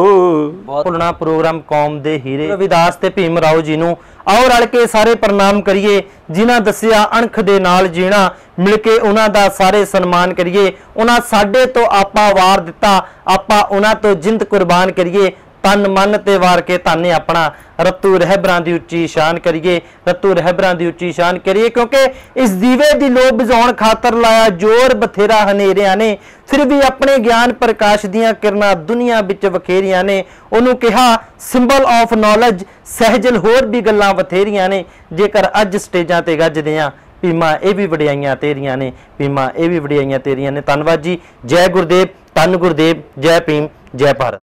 ਭੁੱਲਣਾ ਪ੍ਰੋਗਰਾਮ ਕੌਮ ਦੇ ਹੀਰੇ। ਰਵਿਦਾਸ ਤੇ ਭੀਮ ਰਾਓ ਜੀ ਨੂੰ ਆਓ ਰਲ ਕੇ ਸਾਰੇ ਪ੍ਰਣਾਮ ਕਰੀਏ, ਜਿਨ੍ਹਾਂ ਦੱਸਿਆ ਅਣਖ ਦੇ ਨਾਲ ਜੀਣਾ, ਮਿਲ ਕੇ ਉਹਨਾਂ ਦਾ ਸਾਰੇ ਸਨਮਾਨ ਕਰੀਏ। ਉਹਨਾਂ ਸਾਡੇ ਤੋਂ ਆਪਾ ਵਾਰ ਦਿੱਤਾ, ਆਪਾਂ ਉਹਨਾਂ ਤੋਂ ਜਿੰਦ ਕੁਰਬਾਨ ਕਰੀਏ। ਤਨ ਮਨ ਤੇ ਵਾਰ ਕੇ ਤਾਨੇ ਆਪਣਾ। ਰਤੂ ਰਹਿਬਰਾਂ ਦੀ ਉੱਚੀ ਸ਼ਾਨ ਕਰੀਏ। ਰਤੂ ਰਹਿਬਰਾਂ ਦੀ ਉੱਚੀ ਸ਼ਾਨ ਕਰੀਏ ਕਿਉਂਕਿ ਇਸ ਦੀਵੇ ਦੀ ਲੋ ਬੁਝਾਉਣ ਖਾਤਰ ਲਾਇਆ ਜੋਰ ਬਥੇਰਾ ਹਨੇਰਿਆਂ ਨੇ। ਫਿਰ ਵੀ ਆਪਣੇ ਗਿਆਨ ਪ੍ਰਕਾਸ਼ ਦੀਆਂ ਕਿਰਨਾਂ ਦੁਨੀਆ ਵਿੱਚ ਵਖੇਰੀਆਂ ਨੇ। ਉਹਨੂੰ ਕਿਹਾ ਸਿੰਬਲ ਆਫ ਨੌਲੇਜ ਸਹਿਜਲ ਹੋਰ ਵੀ ਗੱਲਾਂ ਬਥੇਰੀਆਂ ਨੇ। ਜੇਕਰ ਅੱਜ ਸਟੇਜਾਂ ਤੇ ਗੱਜਦੇ ਆ, ਭੀਮਾ ਇਹ ਵੀ ਵਡਿਆਈਆਂ ਤੇਰੀਆਂ ਨੇ। ਭੀਮਾ ਇਹ ਵੀ ਵਡਿਆਈਆਂ ਤੇਰੀਆਂ ਨੇ। ਧੰਨਵਾਦ ਜੀ। ਜੈ ਗੁਰਦੇਵ, ਧੰਨ ਗੁਰਦੇਵ, ਜੈ ਭੀਮ, ਜੈ ਭਾਰਤ।